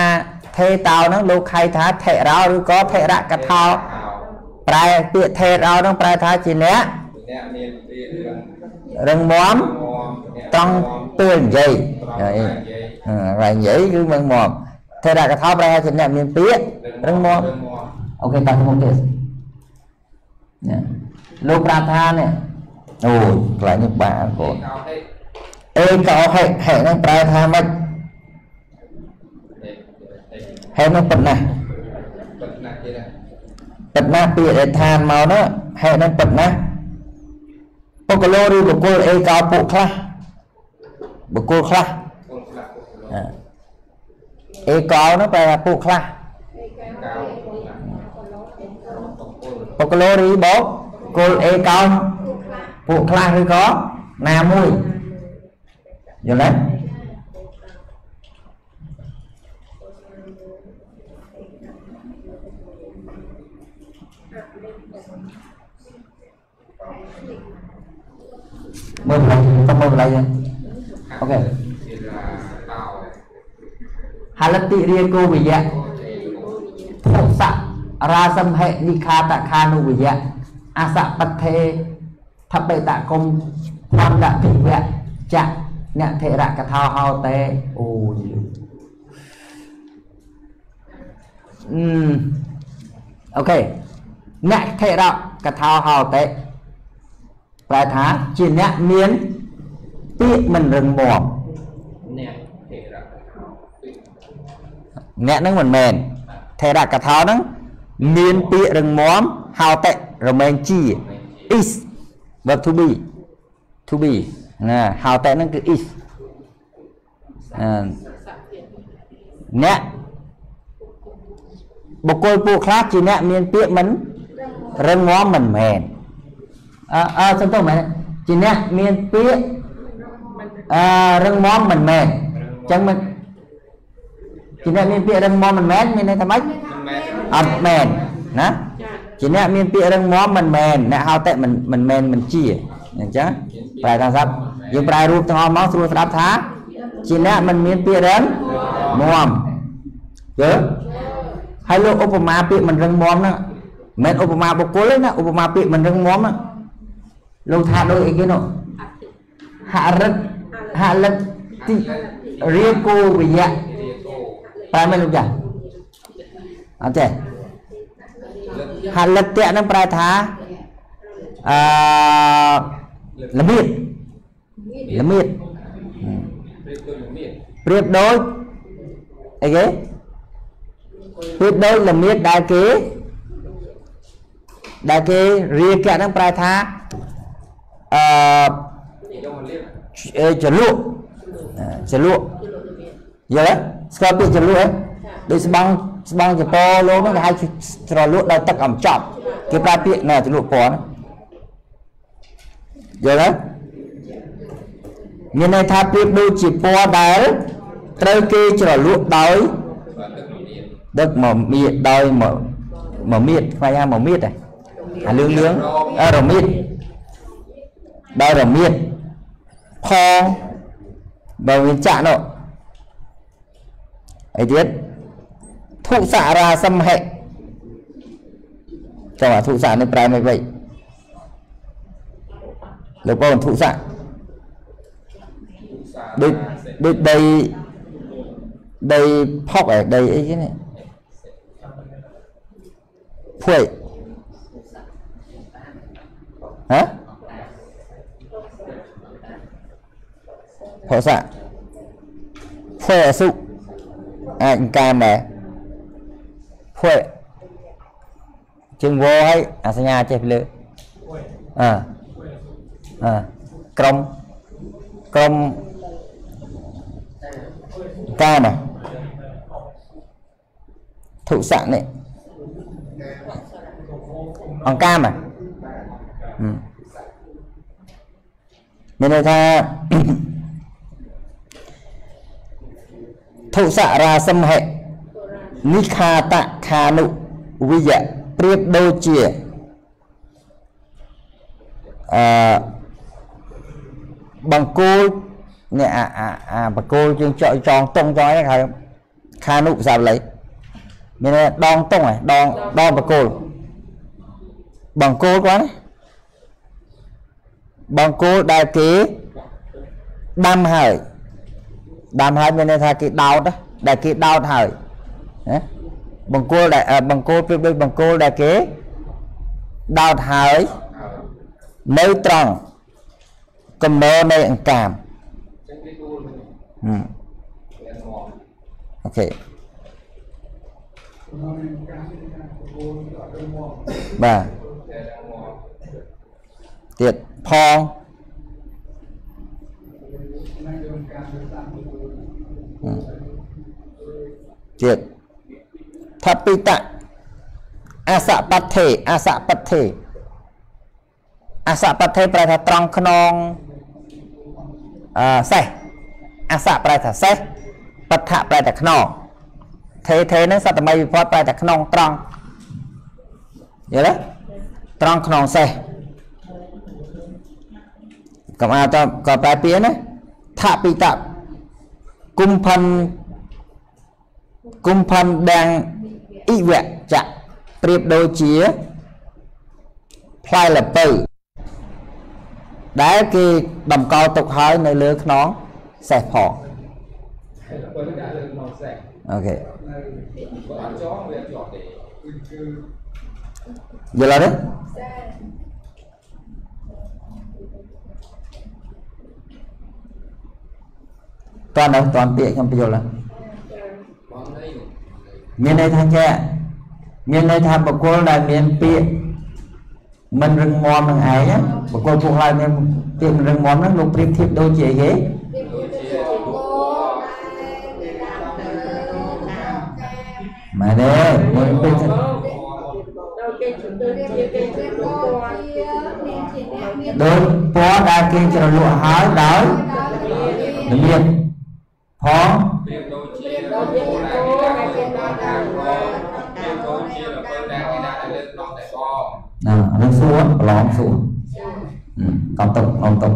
ថេតោហ្នឹងលោកខៃថាថេរោឬក៏ថេរកថាខោ ប្រែពាក្យថេរោហ្នឹងប្រែថាជាអ្នកអ្នកមានពីរឿងរឹងមាំមមត្រង់ពេលនិយាយត្រង់អីនិយាយអឺហើយនិយាយគឺមិនមាំថេរកថាប្រែថាជាអ្នកមានពាក្យរឹងមាំរឹងមាំអូខេតាខ្ញុំទៀតនេះលោកប្រាប់ថានេះអូយកន្លែងនេះបាកូនកោហេអេកោហេហេហ្នឹងប្រែថាម៉េចហេហេហេហ្នឹងប៉ុណ្ណាពិតណាស់ទៀត ណាប៉ុណ្ណាពាក្យដែលឋានមកនោះហេហ្នឹងប៉ុណ្ណាបុគ្គលឬបុគ្គលអេកោពុខ្លះបុគ្គលខ្លះគុណខ្លះគុណខ្លះអឺអេកោនោះប្រែថាពុខ្លះកៅក្រុមបុគ្គលបុគ្គលឬបុគ្គលអេកោពុខ្លះឬក៏ណាមួយយល់ទេ មើលម្ល៉េះទៅមើលម្ល៉េះហ្នឹងអូខេជាឡាតោហលតិរាគោវិយៈភុសៈរាសំហិនិខាតខានុវិយៈអសបទ្ធេថបេតកុំភណ្ឌភិវៈចៈអ្នកធរៈកថាហោតេអូយអឺអូខេអ្នកធរៈកថាហោតេ ប្រែថាជាអ្នកមានពាក្យមិនរឹងមាំអ្នកហេរៈពីអ្នកហ្នឹងមិនមែនថេរកថាហ្នឹងមានពាក្យរឹងមាំហៅតិរមែងជា is verb to be to be ណាហៅតិហ្នឹងគឺ is អឺអ្នកបុគ្គលពួកខ្លះជាអ្នកមានពាក្យមិនរឹងមាំមិនមែន អឺអឺសំទោសមែនទេជាអ្នកមានពាក្យអឺរឹងមាំមិនមែនអញ្ចឹងមិនជាអ្នកមានពាក្យរឹងមាំមិនមែនមានន័យថាម៉េចមិនមែនអត់មែនណាជាអ្នកមានពាក្យរឹងមាំមិនមែនអ្នកហៅតែមិនមិនមែនមិនជាអញ្ចឹងប្រែថាស្រាប់យើងប្រែរូបទាំងអស់មកស្រួលស្ដាប់ថាជាអ្នកមិនមានពាក្យរឹងមាំយល់ហើយលោកឧបមាពាក្យមិនរឹងមាំហ្នឹងមិនមែនឧបមាបុគ្គលទេណាឧបមាពាក្យមិនរឹងមាំហ្នឹង លោកថាដូចអីគេនោះហរិតហលិតតិរាគោវិយៈរាគោប្រែមិនលោកចាអត់ទេលឹកហលិតៈហ្នឹងប្រែថាអឺល្មៀតល្មៀតរៀបដូចល្មៀតប្រៀបដូចអីគេប្រៀបដូចល្មៀតដែលគេដែលគេរាគៈហ្នឹងប្រែថា អឺយកមកលៀបអេចលក់អឺចលក់យល់ទេស្គាល់ពាក្យចលក់ទេដូចស្បង់ស្បង់ចពោលោកហ្នឹងគេហៅច្រលក់ដោយទឹកអំចប់គេប្រើពាក្យណែចលក់ពណ៌ហ្នឹងយល់ទេមានន័យថាប្រៀបដូចជាពណ៌ដែលត្រូវគេច្រលក់ដោយបាទទឹកល្មៀតដឹកមកមៀតដោយមកមកមៀតខ្វាយថាមកមៀតហ៎អាលឿងលឿងអឺរមៀត ដោយរមៀតផងបើវាចាក់នោះអីទៀតធុសរាសំហិចាំអាធុសនេះប្រែមិនវិញលោកបងធុសសាដូចដូចដីដីផុកឯដីអីគេនេះភួយហ៎ ផោសាភួយអសុអាចកាមដែរភួយជើងវឲ្យអាសញ្ញាចេះពីលើអើអើក្រុមក្រុមកាម ធុសៈនេះអង្កាមហ៎ហឹមមានន័យថាធុសរាសំហិនិខាតខានុវិយៈប្រៀបដូចជាអឺបង្គោលនេះអាអាអាបង្គោលជាងចចងតុងចងហ្នឹងហៅខានុភាសាបាលីមានន័យដងតុងហ៎ដងដងបង្គោលបង្គោលគាត់ណាបង្គោលដែលគេដាំហើយ ដាំហើយមានន័យថាគេដោតដែលគេដោតហើយណាបង្គោលដែលបង្គោលប្រៀបដូចបង្គោលដែលគេដោតហើយនៅត្រង់កំណោនៃអង្កាមអូខេបាទទៀតផង ទៀតថាពីតៈអសបត្ថេអសបត្ថេអសបត្ថេប្រែថាត្រង់ខ្នងអឺសេះអសប្រែថាសេះបដ្ឋៈប្រែថាខ្នងថេថេហ្នឹងសតមីវិពតប្រែថាខ្នងត្រង់យល់ទេត្រង់ខ្នងសេះកុំអាតក៏ប្រែពាក្យណាថាពីតៈ គុំផិនគុំផិនដាំងអ៊ីវៈចៈប្រៀបដូចជាផ្លែល្ពៅដែលគេតម្កល់ទុកហើយនៅលើខ្នងសេះផងបើដាក់លើក្នុងសេះអូខេបើអត់ចងវាអត់ជាប់ទេយល់អត់ទេ តើនៅតន់ពាក្យខ្ញុំបញ្យល់ហ្នឹងបងនេះមានន័យថាចេះមានន័យថាបុគ្គលដែលមានពាក្យមិនរឹងមាំនឹងឯងណាបុគ្គលពួកហើយមានពាក្យមិនរឹងមាំហ្នឹងលោកប្រៀបធៀបដូចជាអីគេពីពីទៅជាគោដែលតាមទៅលើខាងកាមមែនទេមួយពេកដល់គេជំនឿរៀបជារៀគេបរៀបជំនឿគោជាមានជាអ្នកមានដូចពណ៌ដែលគេជ្រលក់ហើយដោយដោយល្មៀត ផងប្រៀបដូចជាដល់គោដែលគេដាក់លើក្នុងខាងផងប្រៀបដូចជាល្ពៅដែលគេដាក់លើក្នុងតែបងណាអានឹងសួរប្រឡងសួរកំតុកកំតុក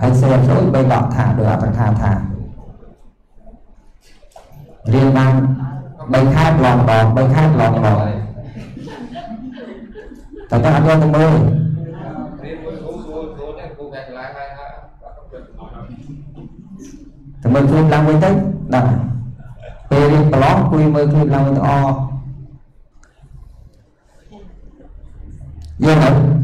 ហើយសួរចូលបីដកថាដោយអត្តថាថារៀនបាន3ខែប្រឡងម្ដង3ខែប្រឡងម្ដងតែតែអត់យកទៅមើល រៀនមួយគ្រូគ្រូគ្រូនេះគ្រូតែកន្លែងហើយហើយអត់ទៅអត់ ទៅមើលខ្លួនឡើងវិញទៅដឹងហើយពេលរៀនប្រឡងគួយមើលខ្លួនឡើងវិញទាំងអស់យល់ទេ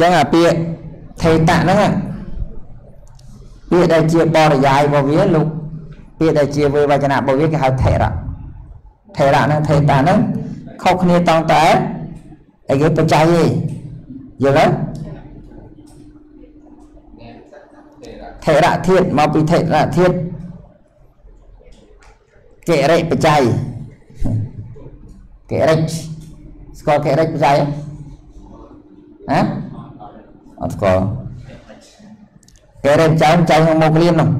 ចឹងអាពាក្យថេតៈហ្នឹងណាពាក្យដែលជាបរិយាយរបស់វាលោកពាក្យដែលជាវេវចនៈរបស់វាគេហៅថេរៈថេរៈហ្នឹងថេតៈហ្នឹង ខុសគ្នាតង់តែអីគេបច្ច័យទេយល់ទេនេះទេរ៉ាថេរៈធាតមកពីថេរៈធាតកិរិបច្ច័យកិរិចស្គាល់កិរិចបច្ច័យហ៎អត់ស្គាល់កិរិចចៅចៅក្នុងមកលៀននោះ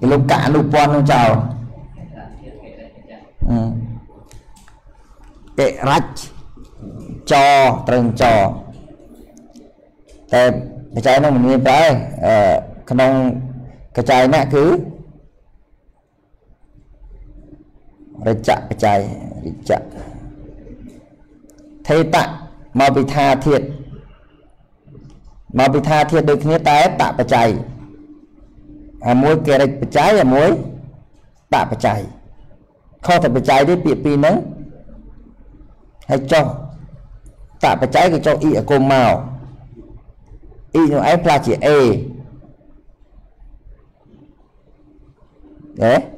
គេលោកកាក់លោកពាន់នោះចៅអឺ កិរិចចត្រឹងចតែបច្ច័យនោះមិនមានប្រើអឺក្នុងកច្ច័យណាគឺរចៈបច្ច័យរិចៈថេតៈមកពីថាធាតមកពីថាធាតដូចគ្នាតែតបច្ច័យអាមួយគេរិចបច្ច័យអាមួយតបច្ច័យ ខុសតែបច្ច័យទេពាក្យពីរហ្នឹងហើយចុះតបច្ច័យគឺចុះអ៊ីអគុំមក y នោះឯងផ្លាស់ជា a ហ៎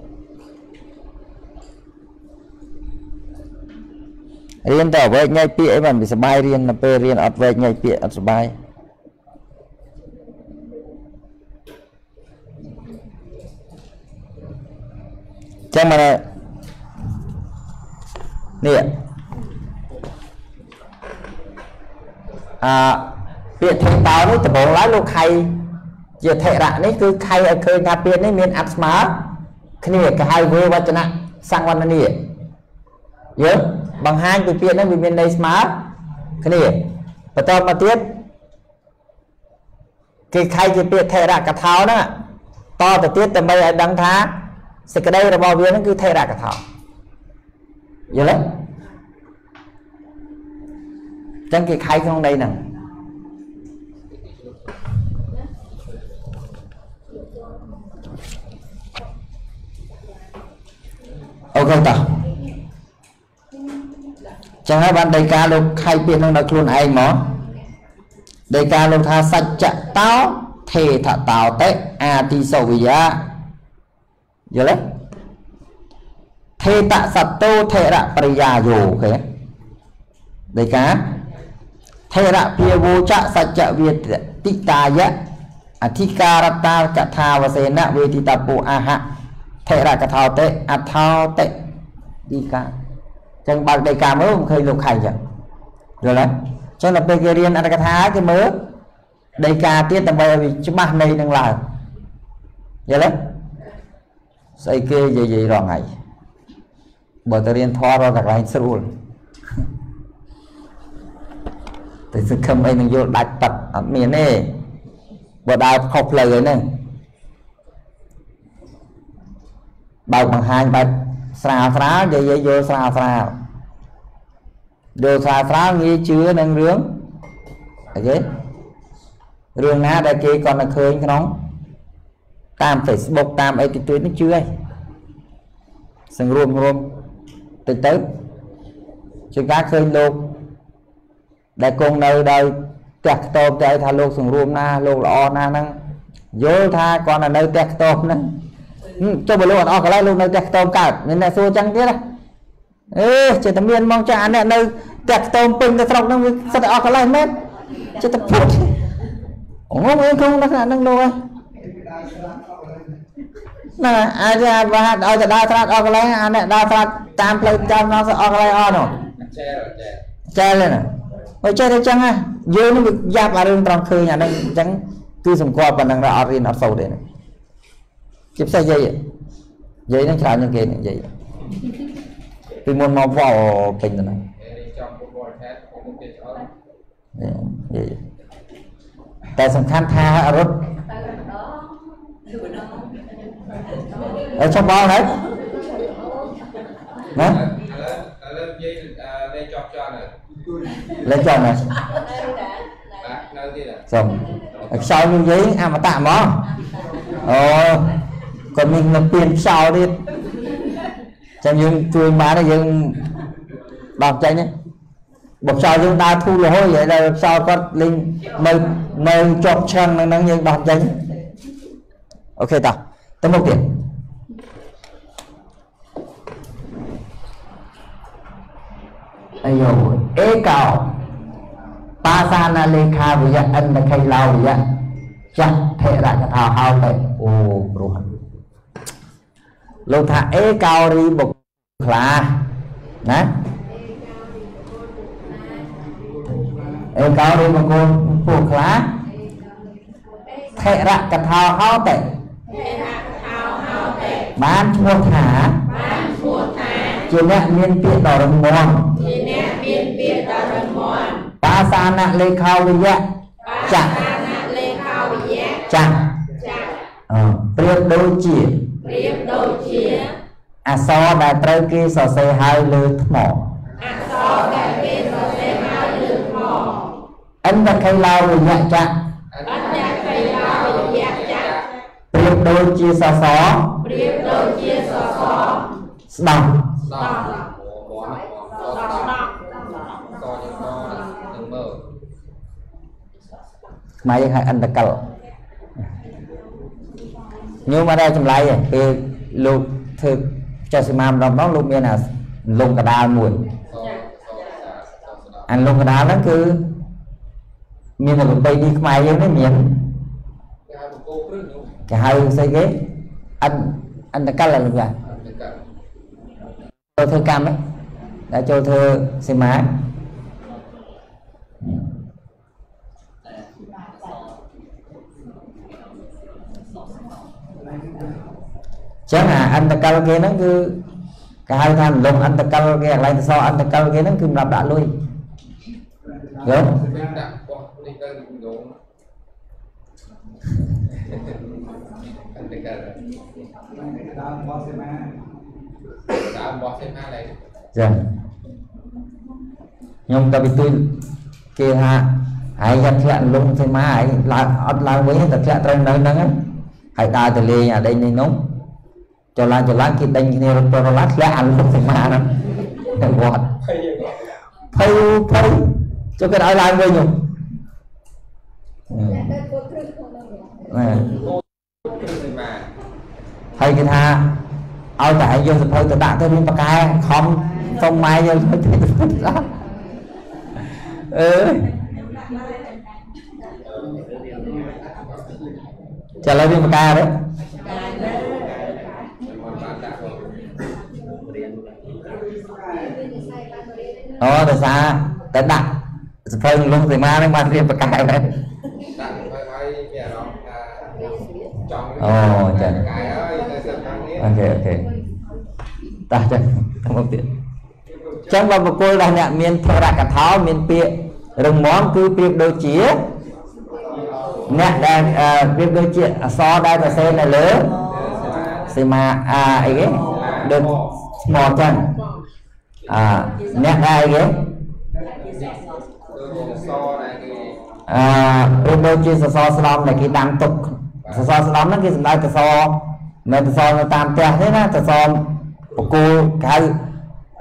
រៀនតែវែកញ៉ៃពាក្យអីបានវាសុបាយរៀនទៅពេលរៀនអត់វែកញ៉ៃពាក្យអត់សុបាយចាំមក នេះអាពាក្យថេតោនេះដំបូងឡើយលោកខៃជាថេរៈនេះគឺខៃឲ្យឃើញថាពាក្យនេះមានអត្ថស្មើគ្នាគេហៅវេវចនៈសង្វណ្ណនីយល់បង្ហាញពីពាក្យនេះវាមានន័យស្មើគ្នាបន្តមកទៀតគេខៃជាពាក្យថេរៈកថាហ្នឹងតទៅទៀតដើម្បីឲ្យដឹងថាសេចក្តីរបស់វាហ្នឹងគឺថេរៈកថា យល់ទេចឹងគេខៃក្នុងន័យហ្នឹងអូខេតោះចឹងហើយបានដីកាលោកខៃពាក្យនោះដល់ខ្លួនឯងមកដីកាលោកថាសច្ចតោថេថតោតិអាតិសវិយាយល់ទេ ថេតសតោថេរៈបរិយាយោអូខេដីកាថេរភាវោចៈសច្ចវេតិតាយៈអធិការតាកថាវសេនវេទិតពោអាហៈថេរកថោតិអថោតិដីកាចឹងបើកដីកាមើលមិនឃើញលោកខៃចឹងយល់ទេចឹងដល់ពេលគេរៀនអត្ថកថាគេមើលដីកាទៀតដើម្បីឲ្យវាច្បាស់ន័យនឹងឡើងយល់ទេស្អីគេនិយាយរងថ្ងៃ បើទៅរៀនធម៌រកកន្លែងស្រួលតែសង្ឃឹមអីនឹងយល់ដាច់ប៉ាត់អត់មានទេបើដើរខុសផ្លូវហ្នឹងបើកបង្ហាញបែបស្រាលស្រាលនិយាយយល់ស្រាលស្រាលយល់ស្រាលស្រាលងាយជឿនឹងរឿងអីគេរឿងណាដែលគេគាត់នៅឃើញក្នុងតាម Facebook តាមអីតិចតួចនេះជឿហើយសង្រួមរួម តិចទៅជាការឃើញលោកដែលគង់នៅដោយផ្ទះខ្ទមតែថាលោកសង្រួមណាលោកល្អណាហ្នឹងយល់ថាគាត់នៅផ្ទះខ្ទមហ្នឹងចុះបើលោកអត់អស់កន្លែងលោកនៅផ្ទះខ្ទមកើតមានអ្នកសួរចឹងទៀតណាអេចេះតែមានមកចាអាអ្នកនៅផ្ទះខ្ទមពេញទៅស្រុកហ្នឹងវាសិតតែអស់កន្លែងមែនចេះតែពុតអូងអីក្នុងលក្ខណៈហ្នឹងលោកហើយ ណាអាចបើឲ្យទៅដើរត្រាត់អស់កន្លែងអាអ្នកដើរត្រាត់តាមផ្លូវចាំមកអស់កន្លែងអស់នោះចែលចែលចែលហ្នឹងបើចេះតែចឹងហ่ะយើងនឹងវាយ៉ាប់អារឿងត្រង់ឃើញអាហ្នឹងអញ្ចឹងគឺសម្គាល់ប៉ុណ្ណឹងដល់អត់រៀនអត់សូត្រទេហ្នឹងជាពិសេសយាយយាយហ្នឹងច្រើនជាងគេហ្នឹងយាយពីមុនមកវ៉ោពេញទៅហ្នឹងរៀនចំពុទ្ធបរិស័ទពុទ្ធទេឆ្អល់យាយតែសំខាន់ថារត់ទៅម្ដងទៅម្ដង អើចុះបងហើយណាឥឡូវឥឡូវឥឡូវនិយាយលេខចប់ចន់ហើយលេចចុះណានៅដែរបាទនៅទៀតហ៎សុំឲ្យខ្យល់នឹងយាយអមតៈហ្មងអូគាត់មាននៅពៀនខ្យល់ទៀតចឹងយើងជួយបានទេយើងដល់ចេញទេបើខ្យល់យើងដើរធូររហូតហើយដល់ខ្យល់គាត់លេងនៅនៅជាប់ឆឹងនឹងហ្នឹងយើងដោះចេញអូខេតោះទៅមុខទៀតអាយអេកោបាសានាលេខាវិយៈអន្តខៃឡោវិយៈចាស់ថេរកថាហៅទៅអូព្រោះលោកថាអេកោរីបុកខ្លាណាអេកោរីបុកពួកខ្លាថេរកថាហៅទៅ បានឈ្មោះថាបានឈ្មោះថាជាអ្នកមានពាក្យដ៏រឹងមាំជាអ្នកមានពាក្យដ៏រឹងមាំបាសានៈលេខោវិយៈចាក់ឋានៈលេខាវិយៈចាក់ចាក់អឺប្រៀបដូចជាប្រៀបដូចជាអសរដែលត្រូវគេសរសេរហើយលើថ្មអក្សរដែលគេសរសេរហើយលើថ្មអន្តខៃឡោវិយៈចាក់អញ្ញកៃឡោវិយៈចាក់ប្រៀបដូចជាសសរ ប្រៀបដូចជាសសរស្ដំស្ដាប់អូមាត់តស្ដាប់តជាតនឹងមើលខ្មែរយើងហៅអន្តកលញោមអត់ដែរចម្លែកទេពេលលោកធ្វើចុះសមាម្ដងម្ដងលោកមានអាលងកដាលមួយតតស្ដាប់អាលងកដាលហ្នឹងគឺមានតែប្រពៃណីខ្មែរយើងនេះមានគេហៅបង្គោលព្រឹងនោះគេហៅស្អីគេ អន្តអន្តកលលោកយ៉ាអត់ទៅកាត់ចូលធ្វើកម្មហ៎ដែលចូលធ្វើសេមាចឹងអាអន្តកលគេហ្នឹងគឺ គេហៅថាលំអន្តកលគេកន្លែងសសរអន្តកលគេហ្នឹងគឺសម្រាប់ដាក់លុយយល់ពេលដាក់បោះនេះទៅងងអត់ទៅកាត់ដើមបោះសេមាដើមបោះសេមាឡើយចឹងខ្ញុំទៅពីទួយគេថាហើយយ៉ាត់ធ្លាក់លំសេមាហើយឡើងអត់ឡើងវិញតែធ្លាក់ត្រូវនៅហ្នឹងហ្នឹងហើយដើរទៅលេងអាដេញនេះនោះចុះឡើងចុះឡើងគេដេញគ្នារត់ទៅរឡាធ្លាក់អាលំសេមាហ្នឹងទៅវត្តភ័យហ្នឹងភ័យភ័យចុះគេឲ្យឡើងវិញខ្ញុំអឺតែទៅគួរគ្រឹះក្នុងនោះណែព្រឹងសេមា ហើយគេថាឲ្យតែឯងយកសភៅទៅដាក់ទៅមានបកែខំសុំម៉ែយកទៅទៅដាក់អើយចាឥឡូវវាមកកែទេមិនបានដាក់ហូបអូដោយសារតែដាក់សភៅលងសីមានឹងបានរៀបបកែមែនដាក់ទៅហើយមានអារម្មណ៍ថាចង់អូចា៎ អូខេអូខេតោះចឹងទៅមកទៀតចឹងបើបុគ្គលដែលអ្នកមានធរកថាមានពាក្យរឹងមាំគឺប្រៀបដូចជាអ្នកដែលអឺប្រៀបដូចជាអក្សរដែលសរសេរនៅលើសីមាអាអីគេដូចស្មោចឹងអាអ្នកដែលអីគេដូចជាសដែលគេអឺប្រៀបដូចជាសសរស្ដំដែលគេដាំទុកសសរស្ដំហ្នឹងគេសំដៅសសរមិ នសសរនៅតាមផ្ទះទេណាសសរបកគោលគេហៅ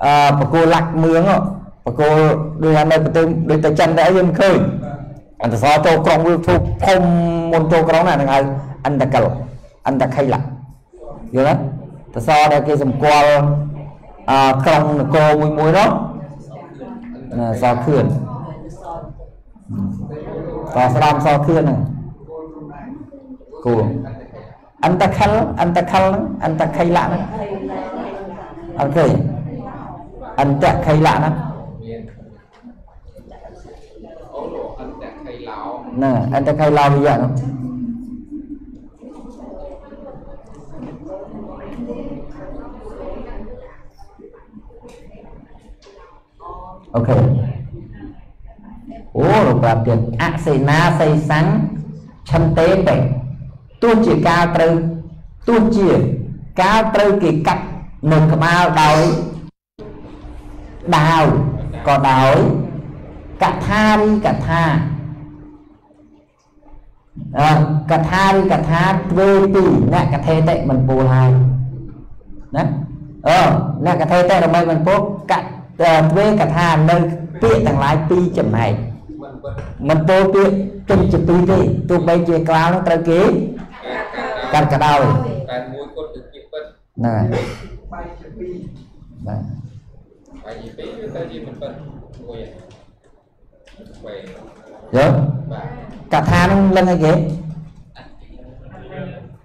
អឺបកគោលលាក់មឿងហ៎បកគោលដូចថានៅប្រទេសដូចទៅចិនទៅអីយើងមិនឃើញអន្តសរចូលក្រុងវាធូបធំមុនចូលក្រុងណាហ្នឹងហៅអន្តកិលអន្តខៃលៈយល់ទេសសរដែលគេសម្គាល់អឺក្រុងនគរមួយមួយនោះណាសរខឿនតស្ដំសខឿនហ្នឹងគួរ អន្តខលអន្តខលហ្នឹងអន្តខៃលៈហ្នឹងអត់ឃើញអន្តខៃលៈហ្នឹងមានអូលោកអន្តខៃឡោហ្នឹងអន្តខៃឡោវិយៈហ្នឹងអូខេអូលោកប្រាប់ទៀតអសេនាសីសੰឆន្ទេបេ ទោះជាការត្រូវទោះជាការត្រូវគេកាត់នៅក្បាលដោយដាវក៏ដោយកថារីកថាអឺកថារីកថាទ្វេពីរអ្នកកថេតិមិនពូលហើយណាអឺអ្នកកថេតិរមែងមិនពូលកៈទ្វេកថានៅពាក្យទាំងឡាយពីរចំណែកមិនបិទមិនពោលពាក្យពេញជាពីរទេទោះបីជាក្បាលនោះត្រូវគេ កាត់ក៏ដោយតែមួយគាត់ទៅជាពិតហ្នឹងហើយបាទហើយជាពីរវាទៅជាមិនពិតមួយវិញយល់បាទកថានឹងលឹងអីគេ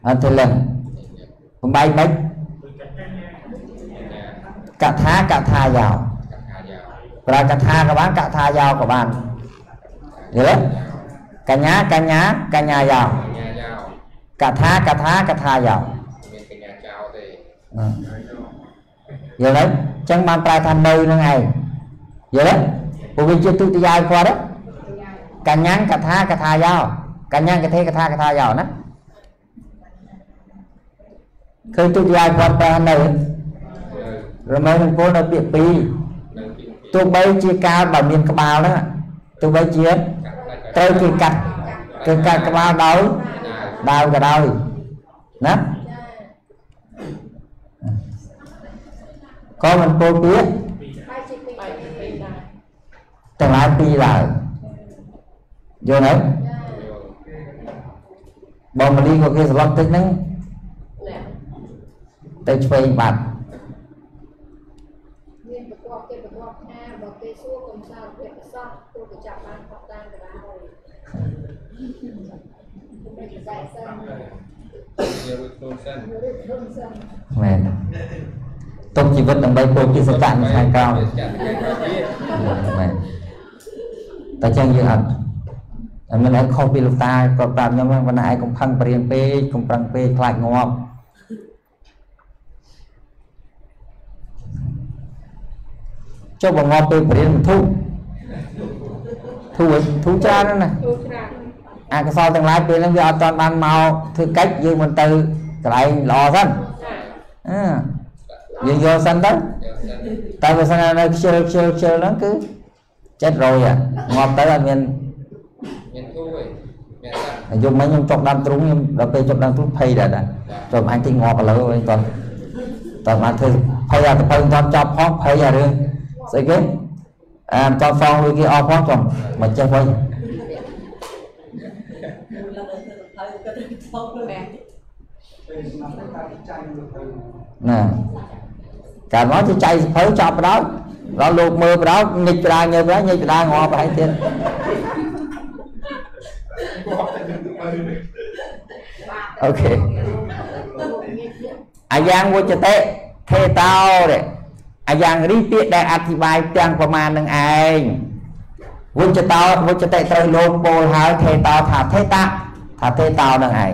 អត់ទៅលឹងបំបីមិនកថាកថាយោកថាយ៉ាវប្រើកថាក៏បានកថាយោក៏បានយល់ទេកញ្ញាកញ្ញាកញ្ញាយោកញ្ញាយ៉ាវ កថាកថាកថាយោមានកញ្ញាចៅទេយល់ទេអញ្ចឹងបានប្រែថានៅនឹងឯងយល់ទេព្រោះវាជាទុតិយាយគាត់ទេកញ្ញាកថាកថាយោកញ្ញាកទេកថាកថាយោណាឃើញទុតិយាយគាត់ប្រែនៅនៅរមែងនឹងពលនៅពាក្យពីរនៅពីទោះបីជាកាលបើមានក្បាលហ្នឹងទោះបីជាត្រូវគេកាត់គេកាត់ក្បាលដោយ ដាវក៏ដោយណាក៏មិនពោលពាក្យបាយជាពីរបាយពីរដែរទាំងឡាយពីរឡើយយល់ទេបងមលីក៏គេស្លុតតិចហ្នឹងអ្នកទៅឆ្វេងបាត់មានប្រកបគេប្រកបថាបើគេសួរកុំសារភាពប្រសោះទោះទៅចាប់បានផុតតាមកដែរមិន តែសិនជារួចខ្លួនសិនឬខ្លួនសិនមែនទុកជីវិតដើម្បីពោលជាសច្ចៈនៅថ្ងៃក្រោយចាត់គេមកទៀតមែនតែចឹងយើងអត់អត់មានឲ្យខុសពីលោកតាគាត់ប្រាប់ខ្ញុំហ្នឹងប៉ុន្តែឯងកំផឹងបរៀនពេកកំប្រឹងពេកខ្លាចងាប់ចុះបើងាប់ពេលបរៀនមិនធូរធូរធូរច្រើនណាស់ណាទូច្រើន អកុសលទាំងឡាយពេលហ្នឹងវាអត់ទាន់បានមកធ្វើកិច្ចយើងមិនទៅកន្លែងល្អសិនអឺយើងយកសិនទៅយកសិនតែបើសិននៅខ្ជិលខ្ជិលខ្ជិលហ្នឹងគឺចិត្តរយហ่ะងាប់ទៅអត់មានមានធូរឯងមានសិនយប់មិញខ្ញុំចុកដើមទ្រូងខ្ញុំដល់ពេលចុកដើមទ្រូងភ័យដែរដែរចុះអញទីងាប់ឥឡូវវិញតោះតោះបានធ្វើភ័យអាទៅភ័យមិនតន់ចប់ផងភ័យអារឿងស្អីគេអើចប់សងលុយគេអស់ផងចុះមិនចេះវិញ បែប ណាកាលមកទៅចៃសភៅចប់បណ្ដោយដល់លោកមើលប្រោញិចប្រាញើប្រាញិចប្រាងាប់ហើយទៀតអូខេអាយ៉ាងវចតិថេតោរអាយ៉ាងរីពាក្យដែលអធិប្បាយទាំងប្រមាណនឹងឯងវចតោវចតិត្រូវលោកពោលហើយថេតោថាថេតៈ ថាថេតោនឹងឯង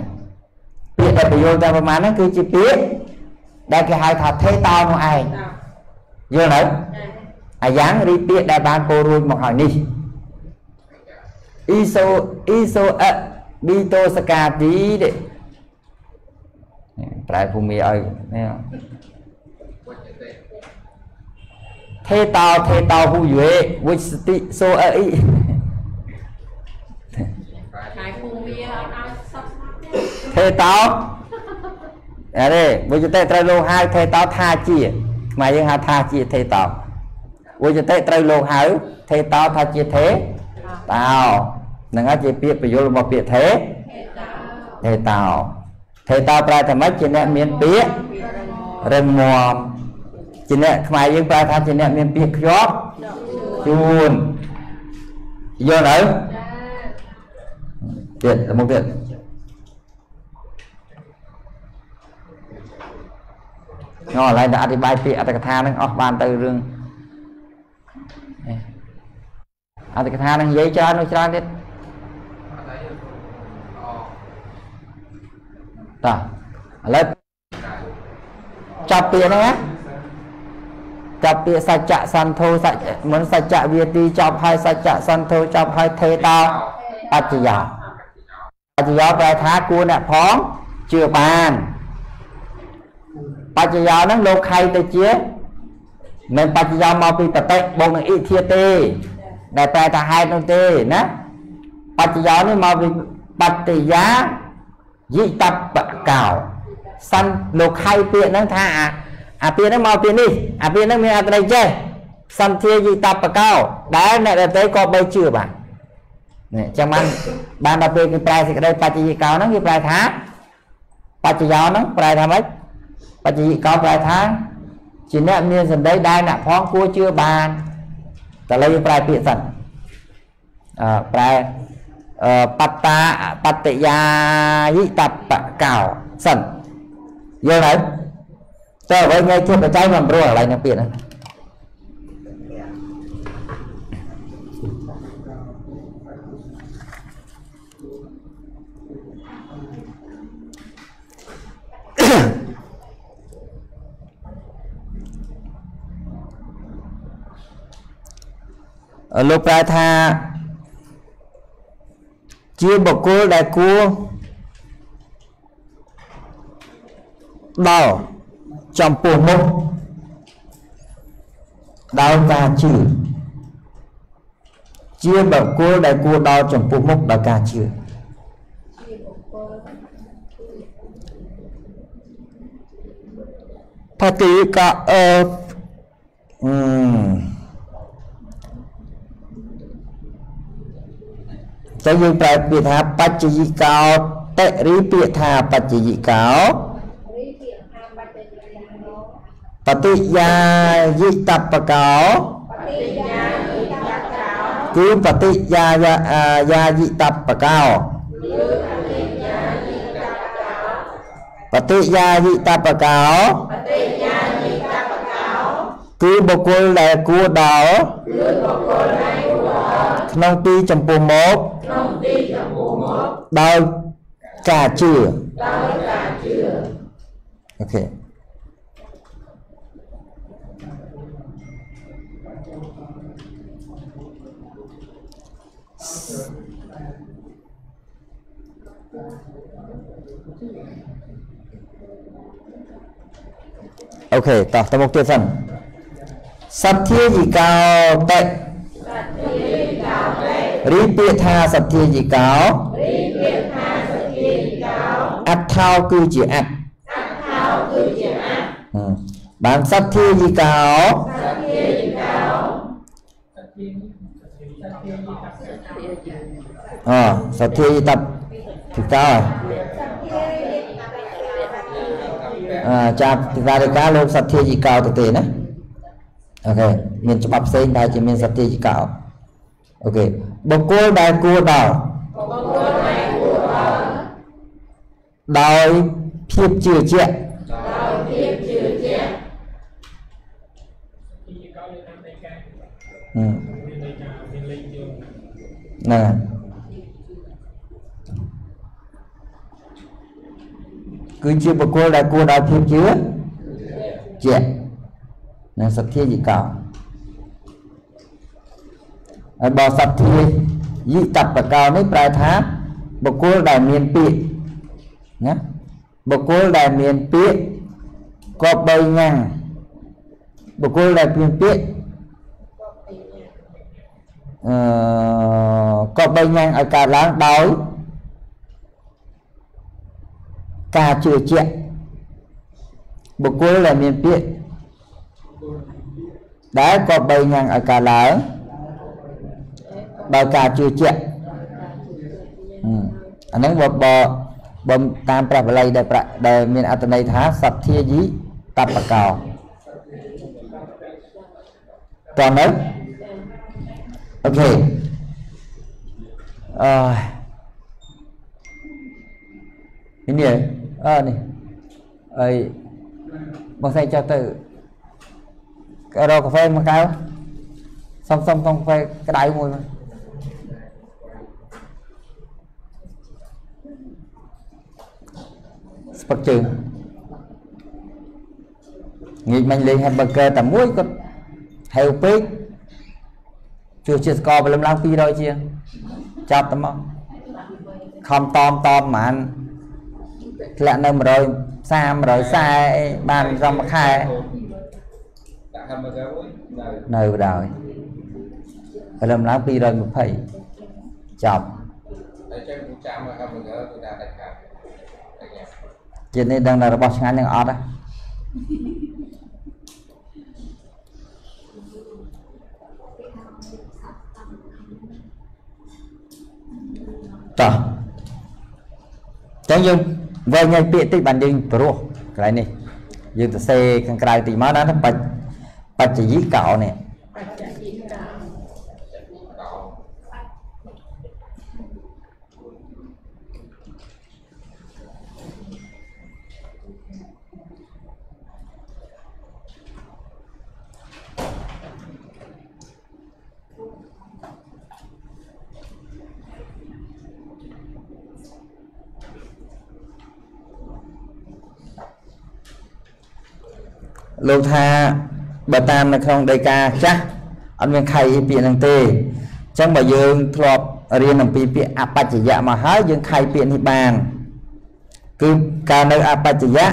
ពាក្យដែលបញ្យល់ទាំងប្រមាណហ្នឹងគឺជាពាក្យដែលគេហៅថាថេតោនោះឯងយល់ហើយអាយ៉ាងរីពាក្យដែលបានពោលរួចមកហើយនេះអ៊ីសូអ៊ីសូអប៊ីតូសកាទីទេប្រែភូមិឲ្យនេះវច្ចតិថេតោថេតោហូយេវិសតិសូអអ៊ីប្រែខែភូមិអ ថេតោអរេវិជតិត្រូវលោកហៅថេតោថាជាខ្មែរយើងហៅថាជាថេតោវិជតិត្រូវលោកហៅថេតោថាជាថេតោនឹងហើយជាពាក្យប្រយោលរបស់ពាក្យថេថេតោថេតោប្រែថាម៉េចជាអ្នកមានពាក្យរឹងមាំជាអ្នកខ្មែរយើងប្រែថាជាអ្នកមានពាក្យខ្ជាប់ជូនយល់ហើយទៀតទៅមុខទៀត ងល់ហើយតែអธิบายពាក្យអត្ថកថាហ្នឹងអស់បានទៅរឿងនេះអត្ថកថាហ្នឹងនិយាយច្រើននោះច្រើនទៀត អត់ហើយអ តោះឥឡូវ ក្រៅ ចាប់ពាក្យហ្នឹងណាចាប់ពាក្យសច្ចៈសន្ធោសច្ចៈមិនសច្ចៈវាទីចាប់ហើយសច្ចៈសន្ធោចាប់ហើយថេតោបច្ចយោបច្ចយោប្រែថាគួរអ្នកផងជឿបាន បច្ចយោហ្នឹងលោកខៃទៅជាមិនបច្ចយោមកពីបតិបងនឹងអ៊ីធាទេ ដែលប្រែថាហេតុនោះទេណាបច្ចយោនេះមកពីបត្តិយាយិតបកោសិនលោកខៃពាក្យហ្នឹងថាអាអាពាក្យហ្នឹងមកពីនេះអាពាក្យហ្នឹងមានអត្ថន័យចេះសន្ធាយិតបកោដែលអ្នកដទៃក៏បីជឿបាននេះចឹងបានបានដល់ពេលគេប្រែសេចក្តីបច្ចយិកោហ្នឹងគេប្រែថាបច្ចយោហ្នឹងប្រែថាម៉េច បច្ចយិកោប្រែថាជាអ្នកមានសម្ដីដែលអ្នកផងគួរជឿបានតើឥឡូវយើងប្រែពាក្យសិនអឺប្រែអឺបត្តាបត្តិយាយិតបកោសិនយល់ហើយតើអ្វីថ្ងៃធៀបបច្ច័យមិនព្រោះកន្លែងហ្នឹងពាក្យហ្នឹង លោកប្រែថាជាបុគ្គលដែលគួរដល់ចំពោះមុខដោយការជឿជាបុគ្គលដែលគួរដល់ចំពោះមុខដោយការជឿបតិកៈអឺ អឺតែយើងប្រើពាក្យថាបច្ចយិកោតិរីពាក្យថាបច្ចយិកោរីពាក្យថាបច្ចយុប្បន្នោបតិយាយិតបកោបតិយានិតកោគឺបតិយាយាអាយាយិតបកោបតិយាយិតបកោគឺបុគ្គលដែលគួរ ដល់ក្នុងទីចំពោះមកដោយការជឿអូខេអូខេតោះទៅមុខទៀតសិនសទ្ធាយិកោតេ រីពាក្យថាសទ្ធាយិកោរីពាក្យថាសទ្ធាយិកោអត្ថោគឺជាអត្ថអត្ថោគឺជាអត្ថបានសទ្ធាយិកោអសទ្ធាយិតពិកោអចាទីការិកាលោកសទ្ធាយិកោទៅទេណាអូខេមានច្បាប់ផ្សេងដែលជាមានសទ្ធាជាកោអូខេ បុគ្គលដែលគួរដល់ដោយភាពជឿជាក់ដោយភាពជឿជាក់ហឹម មានន័យថាមានលេខយល់ ហ្នឹងហើយគឺជាបុគ្គលដែលគួរដល់ភាពជឿជាក់និងសទ្ធាយិកោហើយបើសទ្ធាយិតបកោនេះប្រែថាបុគ្គលដែលមានពាក្យណាបុគ្គលដែលមានពាក្យក៏បីញ៉ាំងបុគ្គលដែលមានពាក្យអឺក៏បីញ៉ាំងឲ្យកើតឡើងដោយការជឿជាក់បុគ្គលដែលមានពាក្យដែលក៏បីញ៉ាំងឲ្យកើតឡើង ដោយការជឿជាក់ហឹមអាហ្នឹងបើបើបើតាមព្រះបាលីដែលប្រដែលមានអត្ថន័យថាសទ្ធាយិតបកោតើនៅអូខេអឺនេះអឺនេះអីបងស្អីចុះទៅរកកាហ្វេមួយកែវសុំសុំសុំកាហ្វេក្តៅមួយមក ស្ពឹកជើងងាកមិញលេង hamburger តែមួយគាត់ហេវពេកជួសជាស្ករព្រលឹមឡើង200ជាងចាប់ទៅមកខំតមតមប្រហែលធ្លាក់នៅ130 140អីបានសំមួយខែដាក់ hamburger មួយនៅនៅបណ្ដោយព្រលឹមឡើង220ចាប់តែចឹងគូចាំមក hamburger គឺដាក់ដាច់ខាតតែញ៉ាំ ជាតិនេះដឹងតែរបស់ឆ្ងាញ់នឹងអត់ហ៎តោះចឹងយើងវែងញ៉ៃពាក្យតិចបានយើងព្រោះកន្លែងនេះយើងទៅសេខាងក្រៅតិចមកណាបច្ចបច្ចយិកោនេះ លោកថាបើតាមនៅក្នុងដីកាចាស់អត់មានខៃអីពាក្យហ្នឹងទេអញ្ចឹងបើយើងធ្លាប់រៀនអំពីពាក្យអបច្ចយៈមកហើយយើងខៃពាក្យនេះបានគឺការនៅអបច្ចយៈ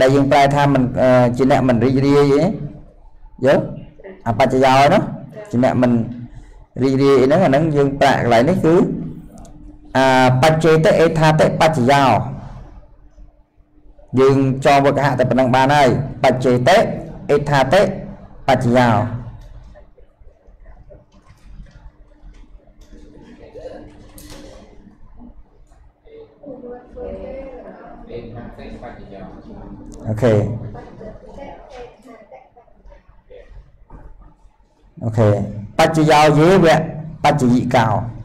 ដែលយើងប្រែថាมันអឺជាអ្នកមិនរីករាយទេយល់អបច្ចយោណាជាអ្នកមិនរីករាយអីហ្នឹងអាហ្នឹងយើងប្រាក់កន្លែងនេះគឺអាបច្ចេតអេថាតិបច្ចយោ យើងចងវឹកហៈតែប៉ុណ្្នឹងបានហើយបច្ចេតអេថាតិបច្ចយោអេខាងផ្សេងបច្ចយោអូខេអូខេបច្ចយោយេវៈបច្ចយិកោ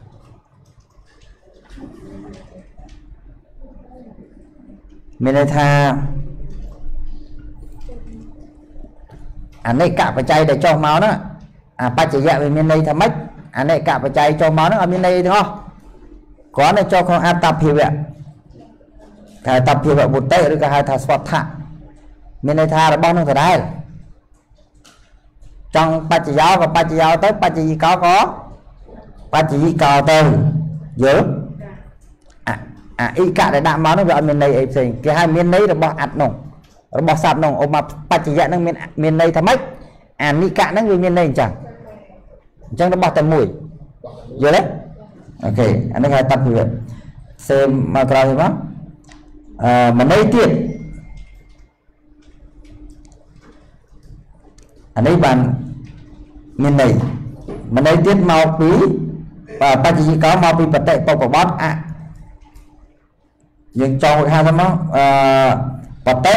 មានន័យថាអនេកបច្ច័យដែលចុះមកហ្នឹងអាបច្ចយៈវាមានន័យថាម៉េចអនេកបច្ច័យចុះមកហ្នឹងអត់មានន័យទាំងអស់គ្រាន់តែចុះក្នុងអត្តភាវៈគេហៅតភាវៈបុតិឬក៏ហៅថាស្វត្ថៈមានន័យថារបស់នោះដដែលចង់បច្ចយោក៏បច្ចយោទៅបច្ចយិកោក៏បច្ចយិកោទៅយល់ អាអាអ៊ីកៈដែលដាក់មកនោះវាអត់មានន័យអីផ្សេងគេហៅមានន័យរបស់អត្តនោះរបស់សត្វនោះឧបមាបច្ចយៈនឹងមានមានន័យថាម៉េចអានិកៈនឹងវាមានន័យអញ្ចឹងអញ្ចឹងរបស់តែមួយយល់ទេអូខេអានេះគេហៅតភាវៈសេមកក្រោយមកអឺមន័យទៀតអានេះបានមានន័យមន័យទៀតមកពីបច្ចយិកោមកពីបតិបុព្វបត្តិអ យើងចង់ហៅថាមកអឺបតិ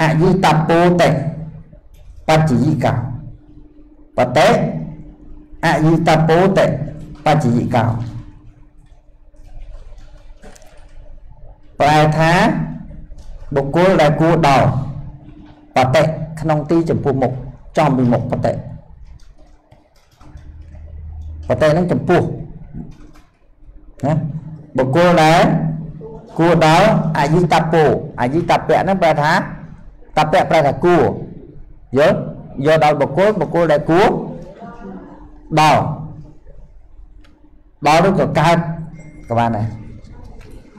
អយិតពោតិបច្ចយិកោបតេអយិតពោតិបច្ចយិកោប្រែថាបុគ្គលដែលគួរដល់បតេក្នុងទីចំពោះមុខចំពីមុខបតេបតេនឹងចំពោះណាបុគ្គលដែល គួរដល់អយិតពោអយិតពៈហ្នឹងប្រែថាតពៈប្រែថាគួរយល់យកដល់បុគ្គលបុគ្គលដែលគួរដល់ដល់នោះក៏កើតក៏បានដែរ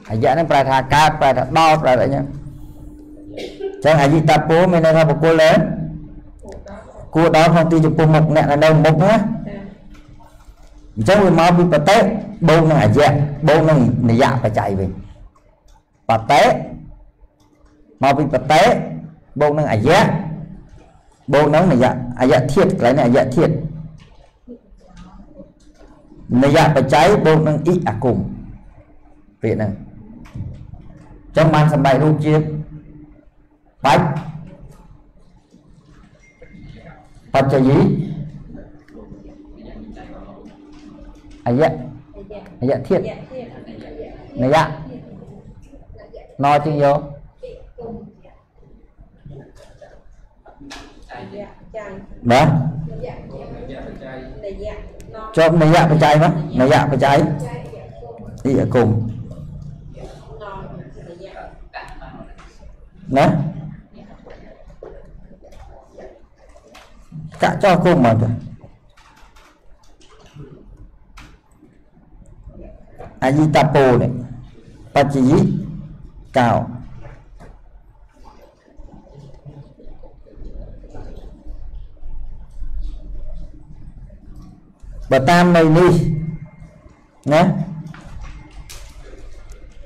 អយៈហ្នឹងប្រែថាកើតប្រែថាដល់ប្រែថាអីចឹងចឹងអយិតពោមានន័យថាបុគ្គលដែលគួរដល់ក្នុងទីចំពោះមុខអ្នកនៅមុខណាអញ្ចឹងវាមកពីបតេបូកនឹងអយៈបូកនឹងនិយៈបច្ច័យវិញ បតេមកពីបតេបូកនឹងអយៈបូកនឹងនិយៈអយៈធាតកន្លែងនេះអយៈធាតនិយៈបច្ច័យបូកនឹងអ៊ីអាគុំពាក្យហ្នឹងអញ្ចឹងបានសម្ដែងរូបជាបាច់បច្ចយីអយៈអយៈធាតនិយៈ no chứ vô. Đó cho mày dạ phải chạy mất mày dạ phải chạy. Đi ở cùng. Đó. Cả cho cùng mà Ajitapo này Pachiyi កោបើតាមន័យនេះណា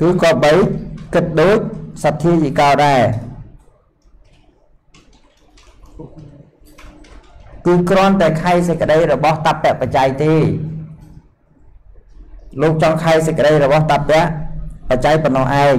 គឺក៏បីគិតដូចសទ្ធាយិកោដែរគឺគ្រាន់តែខៃសេចក្តីរបស់តពៈបច្ច័យទេលោកចង់ខៃសេចក្តីរបស់តពៈបច្ច័យប៉ុណ្ណោះឯង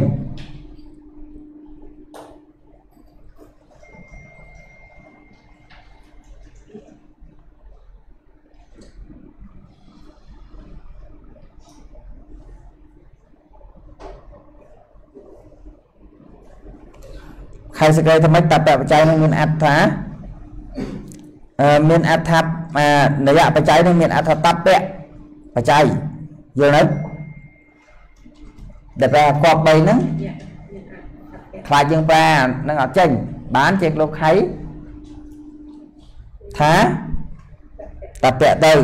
ខៃសេចក្តីថាម៉េចតពៈបច្ច័យនឹងមានអត្ថថាអឺមានអត្ថថាអានយៈបច្ច័យនឹងមានអត្ថតពៈបច្ច័យយល់ទេដែលប្រែគប់3ហ្នឹង dạ miền ạ ខ្លាចយើងប្រែនឹងអត់ចេញបានជាលោកខៃថាតពៈទៅ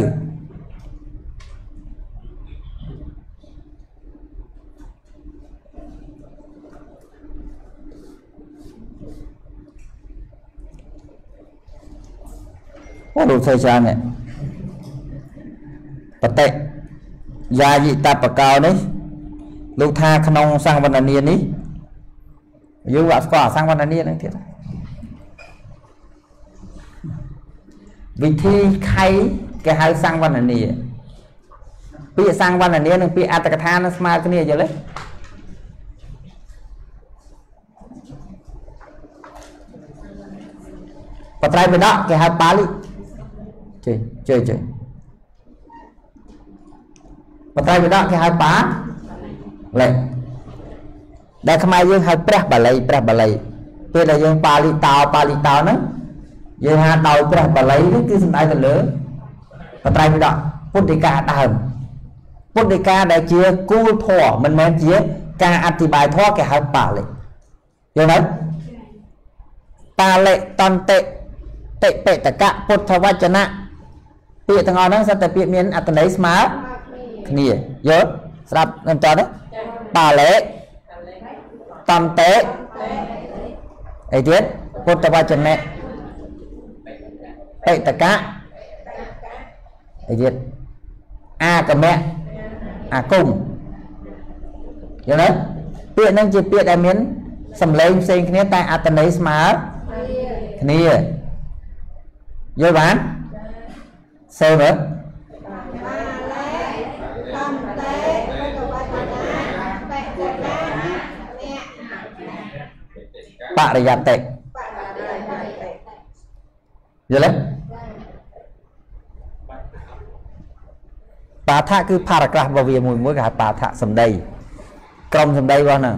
អូលោកធ្វើច្រើននេះបតិយាយិតបកោនេះលោកថាក្នុងសង្វណ្ណនានេះយើងអត់ស្គាល់អាសង្វណ្ណនាហ្នឹងទៀតវិធីខៃគេហៅសង្វណ្ណនាពាក្យសង្វណ្ណនានិងពាក្យអត្តកថានឹងស្មើគ្នាយល់ទេបត្រៃបិដកគេហៅបាលី ជើជើជើបត្រៃបិដកគេហៅបាលេដែលខ្មែរយើងហៅព្រះបាលីព្រះបាលីពេលដែលយើងបាលីតោបាលីតោហ្នឹងយើងហៅដោយព្រះបាលីនេះគឺសំដៅទៅលើបត្រៃបិដកពុទ្ធិកាដើមពុទ្ធិកាដែលជាគូលធម៌មិនមែនជាការអធិប្បាយធម៌គេហៅបាលីយល់ទេបាលិតន្តិតិបេតកៈពុទ្ធវចនៈ ពាក្យទាំងអស់ហ្នឹងសិតតែពាក្យមានអត្ថន័យស្មើគ្នាយល់ស្ដាប់មិនតទេបាលិតន្តិអីទៀតពុទ្ធវចនៈបេតកៈអីទៀតអាកមៈអាគមយល់ទេពាក្យហ្នឹងជាពាក្យដែលមានសម្លេងផ្សេងគ្នាតែអត្ថន័យស្មើគ្នាយល់បាន សេវិតបរិយតិយល់ទេបាថាគឺ paragraph របស់វាមួយមួយគេហៅបាថាសំដី ក្រុមសំដីរបស់ហ្នឹង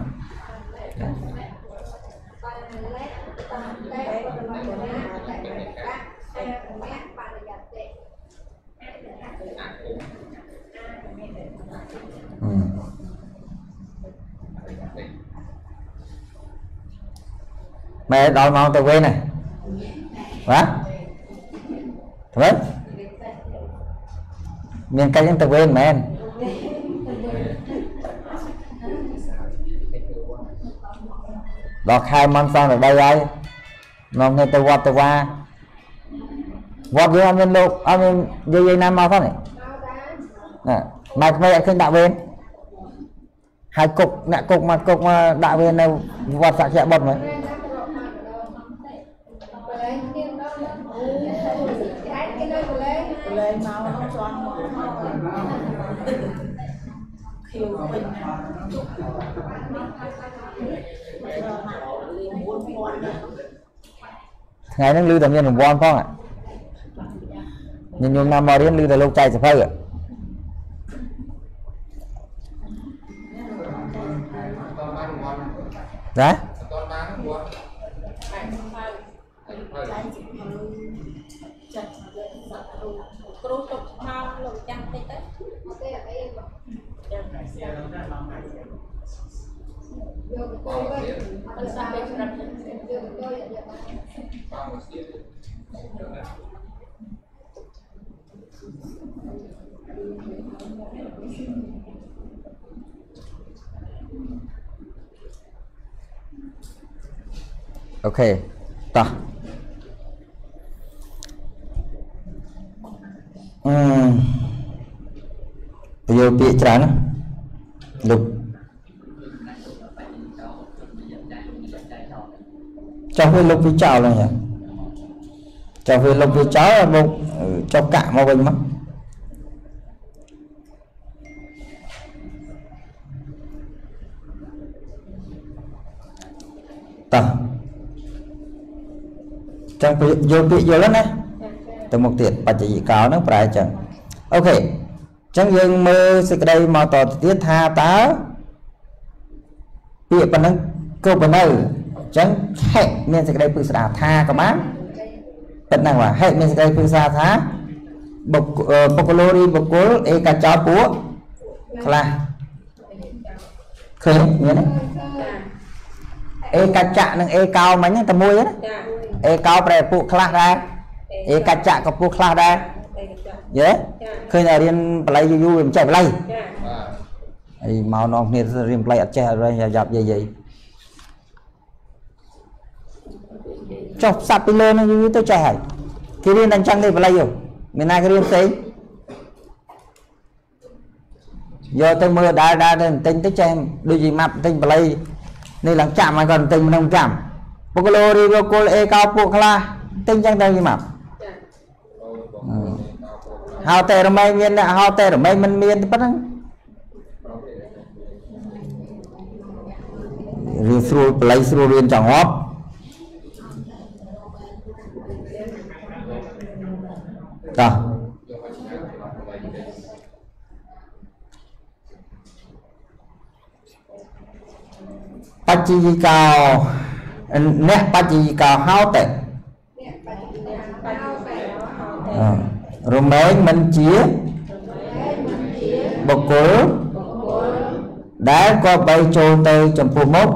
ម៉ែដល់ម៉ោងទៅវិញណាបាទទៅវិញមានកិច្ចហ្នឹងទៅវិញមែនដល់ខែមន់សងទៅដីហើយនាំគ្នាទៅវត្តទៅវាវត្តយើងអត់មានលោកអត់មានយាយយាយណាមកផងនេះមកដែរណាម៉ែថ្មីអត់ឃើញដាក់វេនហើយគុកអ្នកគុកមកគុកមកដាក់វេននៅវត្តសក្យបុត្រមើលព្រែនណាប្រកមកដល់បលែងទៀតដល់អូហេតុគេនៅបលែង លេងមកអត់ស្ន់មកខៀវវិញណាលេង4 1000ណាថ្ងៃហ្នឹងឮតែមានរង្វាន់ផងញញោមណាមករៀនឮតែលោកចៃសភៅអត់បានរង្វាន់ណា ប់ទៅយកទៅយកទៅបានមកស្ទៀត អូខេតោះអឺពយោពាក្យ ច្រើនណាលោកចុះវាលុបវាចោលហើយចុះវាលុបវាចោលហើយមកចុះកាក់មកវិញមកតោះចឹងពេលយល់ពាក្យយល់ហើយណាទៅមុខទៀតបច្ចយិកោហ្នឹងប្រែចឹងអូខេចឹងយើងមើលសេចក្តីមកតទៅទៀតថាតើពាក្យប៉ុណ្ណឹងគ្រប់ប៉ុណ្ណឹង ចឹងហេតុមានសេចក្តីពិស្ដារថាក៏បានប៉ុណ្ណឹងបាទហេតុមានសេចក្តីពិស្ដារថាបុគ្គអឺបុគ្គលរីបុគ្គលឯកចោពួកខ្លះឃើញមានទេឯកច្ចៈនិងឯកោមិញហ្នឹងតែមួយទេណាចាអេកោប្រែពួកខ្លះដែរអេកច្ចៈក៏ពួកខ្លះដែរតែចាយេឃើញតែរៀនបល័យយូរយូរវាមិនចេះបល័យចាបាទអីមកនងគ្នារៀនបល័យអត់ចេះអត់រែងយ៉ាប់យាយយាយ ចុះផ្សាប់ពីលើនឹងយូរយូរទៅចេះហើយគេរៀនតែអញ្ចឹងទេបល័យយោមានណាគេរៀនផ្សេងយកទៅមើលដើរដើរទៅបន្តិចទៅចេះដូចយីម៉ាប់បន្តិចបល័យនេះឡើងចាំហើយគាត់បន្តិចម្ដងចាំបុគ្គលរីបុគ្គលអេកោពួកខ្លះបន្តិចអញ្ចឹងទៅយីម៉ាប់ចាអូបងប្អូនដល់ពួកហៅតែរមែងមានអ្នកហៅតែរមែងមិនមានទេប៉ុណ្ណឹងរៀនស្រួលបល័យស្រួលរៀនចង្អប់ តោះបច្ចយិកោអ្នកបច្ចយិកោហៅតែអ្នកបច្ចុប្បន្នហៅតែអឺរមែងមិនជាបុគ្គលដែលក៏បីចូលទៅចំពោះមុខ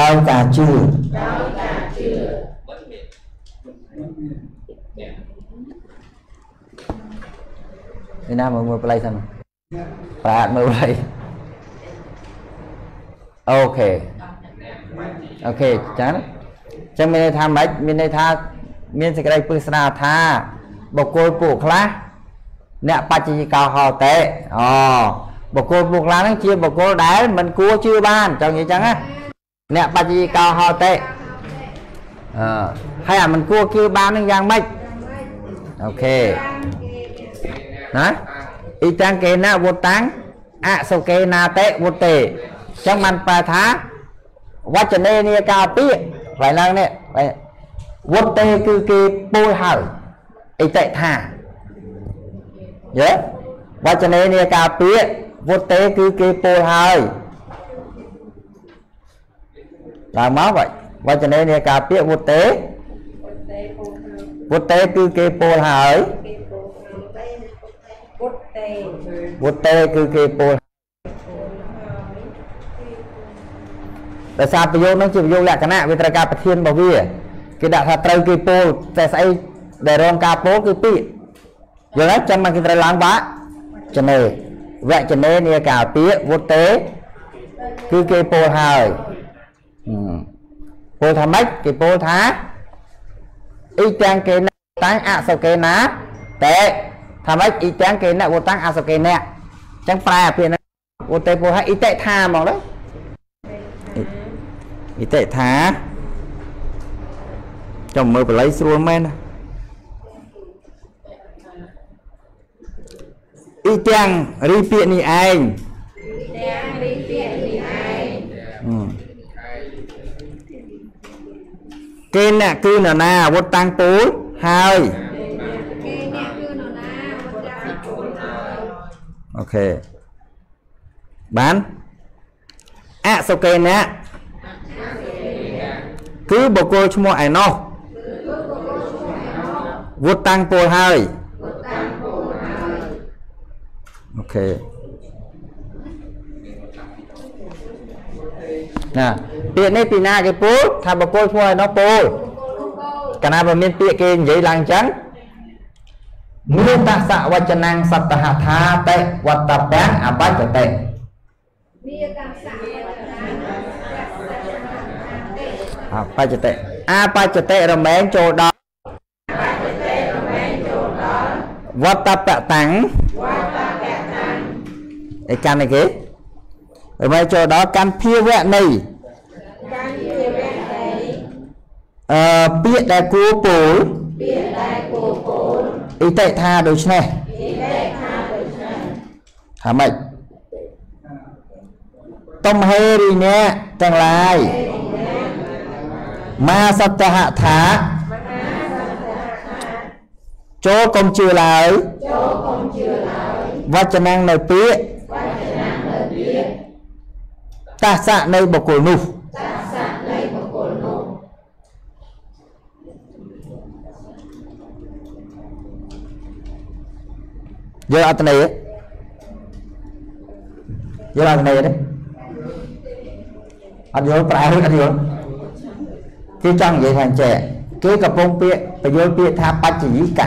ដោយការជឿ នេះណាមើលមើលប្លែកសិនប្រាតមើលប្លែកអូខេអូខេចា៎ចឹងមានន័យថាម៉េចមានន័យថាមានសេចក្តីពឹងស្នាថាបុគ្គលពួកខ្លះអ្នកបច្ចយិកោហោតេអូបុគ្គលពួកខ្លះហ្នឹងជាបុគ្គលដែលមិនគួរជឿបានចង់និយាយចឹងណាអ្នកបច្ចយិកោហោតេអឺហើយអាមិនគួរជឿបានហ្នឹងយ៉ាងម៉េចអូខេ ណាអ៊ីតាំងកេណាវុតាំងអសុកេណាតេវុតេចឹងបានប្រែថាវចនេនីកាពាកកន្លែងឡើងនេះវុតេគឺគេពោលហើយអិតិថាយល់វចនេនាការពាក្យវុតេគឺគេពោលហើយឡើងមកវិញវចនេនាការពាក្យវុតេវុតេគឺគេពោលហើយពុ ទ្ធទេវុតេគឺគេពោលដោយសារប្រយោគហ្នឹងជាប្រយោគលក្ខណៈវាត្រូវការប្រធានរបស់វាគេដាក់ថាត្រូវគេពោលតែស្អីដែលរងការពោលគឺពាក្យយល់ទេចាំមកគេត្រូវឡើងបាក់ចនេវចនេនាការពាក្យវុតេគឺគេពោលហើយហឹមពោលថាម៉េចគេពោលថាអ៊ីទាំងគេណតាំងអសុកេណាតែ ថាម៉េចអ៊ីទាំងគេណវតាំងអសុកេណៈអញ្ចឹងប្រែអាពាក្យហ្នឹងវុតេពោលថាអ៊ីតិថាហ្មងទៅអ៊ីតិថាចាំមើលបល័យស្រួលមែនណាអ៊ីទាំងរីពាក្យនេះឯងទាំងរីពាក្យនេះឯងហឹមគេអ្នកគឺនរណាវុតតាំងពូលហើយ អូខេបានអសុកេណៈគឺបុគ្គលឈ្មោះឯណោះវុតតាំងពូលហើយអូខេណាពាក្យនេះពីណាគេពូលថាបុគ្គលឈ្មោះឯណោះពូលកាលណាបើមានពាក្យគេនិយាយឡើងអញ្ចឹង មានតសវចនាងសត្តហថាតិវត្តពាំងអបច្ចតិមានកម្មសៈវចនាព្រះសច្ចនាទេអបច្ចតិអបច្ចតិរមែងចូលដល់វត្តបតាំងឯកាន់អីគេរមែងចូលដល់កម្មភាវៈនៃកម្មជាវៈទេអឺពាក្យដែលគួរពោលពាក្យដែលគោគោល អ៊ីតិថាដូច្នេះអ៊ីទេថាដូច្នេះថាម៉េចតំហេរីអ្នកទាំងឡាយមាសត្តហថាចូលកុំជឿឡើយចូលកុំជឿឡើយវចនាងនៅពាក្យវចនានៅពាក្យតាសៈនៃបុគ្គលនោះតាសៈនៃបុគ្គលនោះ យល់អត្ថន័យទេយល់អត្ថន័យទេអត់យល់ប្រែឬអត់យល់គេចង់និយាយថាអញ្ចេះគេកំពុងពាក្យបញ្យល់ពាក្យថាបច្ចយិកៈ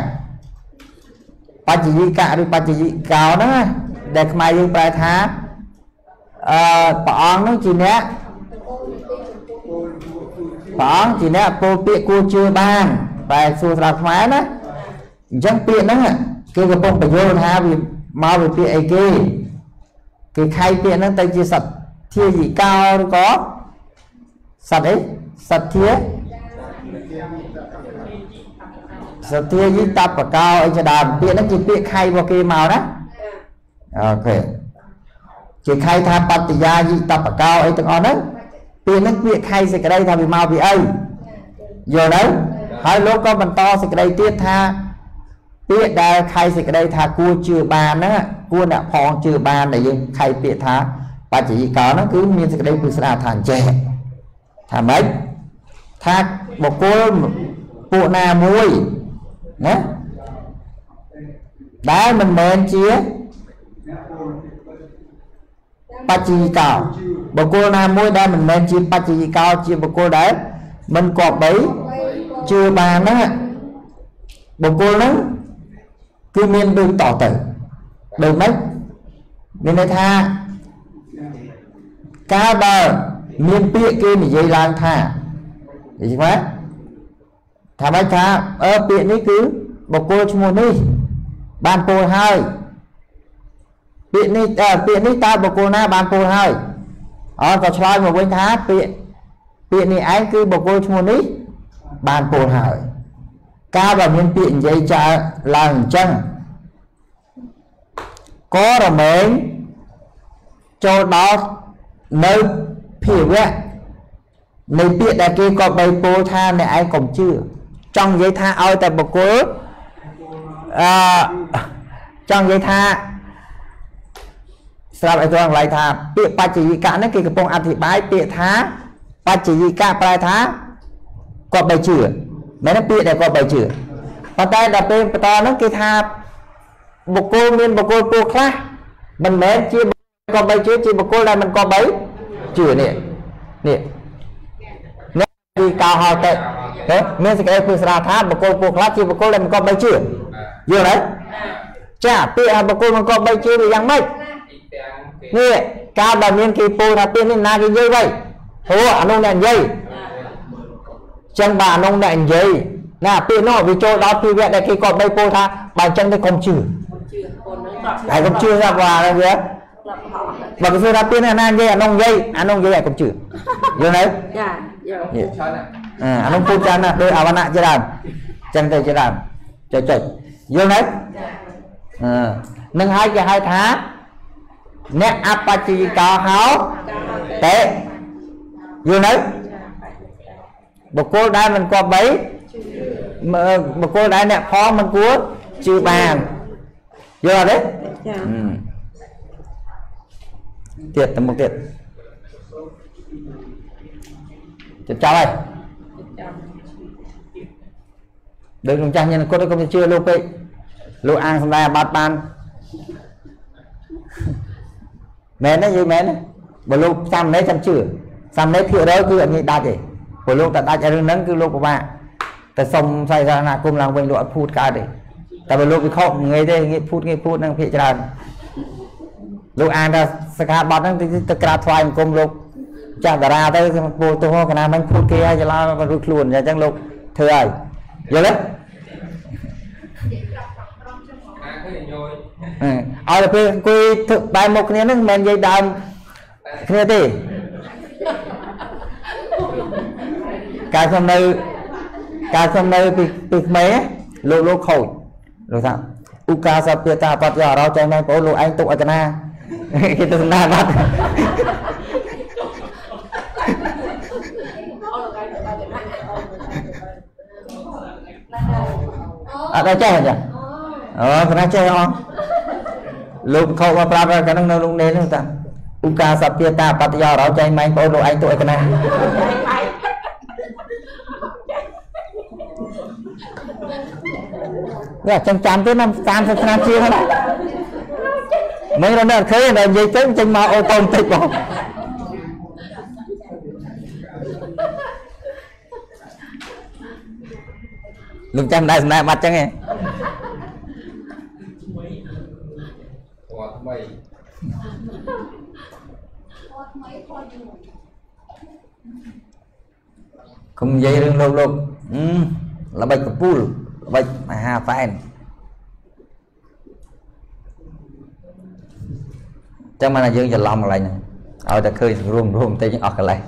បច្ចយិកៈឬបច្ចយិកោហ្នឹងណាដែលខ្មែរយើងប្រែថាអឺព្រះអង្គហ្នឹងជាអ្នកព្រះអង្គជាអ្នកពោលពាក្យគួរជឿបានតែសួរស្រាប់ខ្មែរណាអញ្ចឹងពាក្យហ្នឹង គេកំពុងបញ្យល់ថាវាមកពីពាក្យអីគេគេខៃពាក្យហ្នឹងទៅជាសត្វធាយិកោឬក៏សត្វអីសត្វធាសត្វធាយិតបកោអីជាដើមពាក្យហ្នឹងជាពាក្យខៃរបស់គេមកណាអូខេជាខៃថាបត្តយាយិតបកោអីទាំងអស់ហ្នឹងពាក្យហ្នឹងពាក្យខៃសេចក្តីថាវាមកពីអីយល់ទៅហើយលោកក៏បន្តសេចក្តីទៀតថា ពាក្យដែលខៃសេចក្តីថាគួរជឿបានហ្នឹងគួរអ្នកផងជឿបានដែលយើងខៃពាក្យថាបច្ចយិកោហ្នឹងគឺមានសេចក្តីពិស្ដារថាអញ្ចេះថាម៉េចថាបុគ្គលពួកណាមួយណាដែលមិនមែនជាបច្ចយិកោបុគ្គលណាមួយដែលមិនមែនជាបច្ចយិកោជាបុគ្គលដែលមិនគប្បីជឿបានហ្នឹងបុគ្គលហ្នឹង គឺមានដូចតទៅដូចម៉េចមានន័យថាកាលបើមានពាក្យគេនិយាយឡើងថានិយាយថាថាម៉េចថាអឺពាក្យនេះគឺបុគ្គលឈ្មោះនេះបានពោលហើយពាក្យនេះតើពាក្យនេះតើបុគ្គលណាបានពោលហើយអត់ក៏ឆ្លើយមកវិញថាពាក្យពាក្យនេះឯងគឺបុគ្គលឈ្មោះនេះបានពោលហើយ កាលបើមានពាក្យនិយាយចោលឡើងអញ្ចឹងក៏រមែងចូលដល់នៅភាវៈនៃពាក្យដែលគេក៏បីពោលថាអ្នកឯងកុំជឿចង់និយាយថាឲ្យតែបុគ្គលអឺចង់និយាយថាស្រាប់ឲ្យត្រង់ឡៃថាពាក្យបច្ចយិកៈហ្នឹងគេកំពុងអធិប្បាយពាក្យថាបច្ចយិកៈប្រែថាគាត់បីជឿ មែនទេពាក្យដែលគាត់បីជឿប៉ុន្តែដល់ពេលបន្តហ្នឹងគេថាបុគ្គលមានបុគ្គលពូខ្លះមិនមែនជាគាត់បីជឿជាបុគ្គលដែលមិនគាត់បីជឿនេះនេះនេះគឺកោហៅទៅទេមានសេចក្តីពិស្រាថាបុគ្គលពូខ្លះជាបុគ្គលដែលមិនគាត់បីជឿយល់ទេចាពាក្យថាបុគ្គលមិនគាត់បីជឿវាយ៉ាងម៉េចទីទាំងគេនេះកាលបើមានគេពោលថាពាក្យនេះណាគេនិយាយໄວអូអានោះអ្នកនិយាយ ចឹងបើអានោះអ្នកនិយាយណាពាក្យនោះវាចូលដល់ពីវគ្គដែលគេគាត់បីពោលថាបើអញ្ចឹងទេកុំជឿជឿកូននឹងហើយកុំជឿថាបើអាវាក្លាប់ហោបើគេថាពាក្យនេះណានិយាយអានោះនិយាយអានោះនិយាយឲ្យកុំជឿយល់ទេចាយកនេះច្រើនណាស់អឺអានោះពូច្រើនណាស់ដោយអវណៈជាដើមចឹងទៅជាដើមចុចចុចយល់ទេអឺនឹងហើយគេហៅថាអ្នកអបច្ចយិកោហោតេយល់ទេ បុគ្គលដែលមិនគប្បីមើលបុគ្គលដែលអ្នកផងមិនគួរជឿបានយល់អត់ទេចាហឹមទៀតទៅមុខទៀតចុចចោលហើយចាំដូចលោកចាស់ញ៉ាំគាត់ក៏មិនជឿលោកពេកលោកអាងសំដែងអាបត្តិបានមែនទេយីមែនទេបើលោកសាមណេរចាំជឿសាមណេរភាគរយគឺអត់ងាយដាច់ទេ ព្រោះលោកតែដាច់រឿងហ្នឹងគឺលោកពិបាកតែសុំសៃសារណាគុំឡើងវិញលោកអត់ភូតកើតទេតែបើលោកវិខងាយទេងាយភូតងាយភូតហ្នឹងភាគច្រើនលោកអានថាសកាបត់ហ្នឹងទៅទៅក្រាបថ្វាយបង្គំលោកចាស់តារាទៅពោលទោះកណាមិញភូតគេហើយច្រឡំរួចខ្លួនអញ្ចឹងលោកធ្វើហើយយល់ទេណាឃើញញយអឺឲ្យទៅពេលអង្គុយធ្វើបែរមុខគ្នាហ្នឹងមិនមែននិយាយដើមគ្នាទេ កាលខ្ញុំនៅកាលខ្ញុំនៅពីពីក្មេងលោកលោកខូចលោកថាឧកាសពាតាបត្តិយោរោចែងបងប្អូនលោកឯងទុកឲ្យកណាគេទៅសំណាបាត់អូលោកឯងទៅដល់ទៅណាអូអត់ដល់ចេះអញ្ចឹងអូកណាចេះអងលោកខោមកប្រាប់កាលហ្នឹងនៅលោកនេនហ្នឹងតាឧកាសពាតាបត្តិយោរោចែងបងប្អូនលោកឯងទុកឲ្យកណា នេះចឹងចាំទៀតណា30ឆ្នាំជាងហ្នឹងមិនរត់នៅអត់ឃើញដល់និយាយទៅចេញមកអូតូនតិចបងលោកចាំដែរសំណាក់បាត់ចឹងឯងពណ៌ថ្មីកុំនិយាយរឿងលោកលោកអឺល្បិចកពូល ល្បិចមហាហ្វែនចឹងមកថាយើងច្រឡំកន្លែងហ្នឹងឲ្យតែឃើញសង្រួមរួមតិចអស់កន្លែង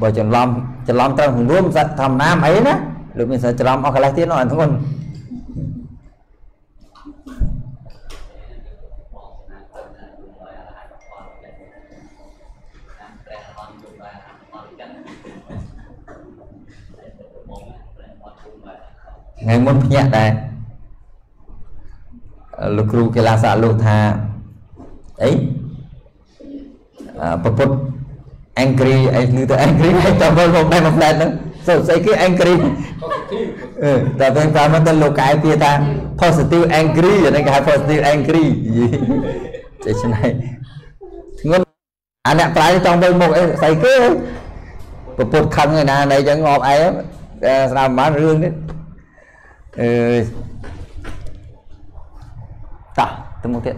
បើច្រឡំច្រឡំត្រឹមសង្រួមសត្វធម្មតាអីណាលោកមានសិស្សច្រឡំអស់កន្លែងទៀតនោះអត់ធ្ងន់ ថ្ងៃមុនភ្ញាក់ដែរលោកគ្រូកីឡាសាលោកថាអីអឺប្រពុត angry អីគឺទៅ angry ហើយតើមើលមកបែបមកផ្លែតហ្នឹងសូស្អីគេ angry អឺតែពេលតាមមកទៅលោកកែពាក្យថា positive angry អានេះគេហៅ positive angry ចេះឆ្នៃធ្ងន់អាអ្នកប្រែចង់ទៅមុខអីស្អីគេប្រពុតខឹងឯណាណៃចឹងងាប់ឯងស្ដាប់បានរឿងនេះ អឺតោះទៅមុខទៀត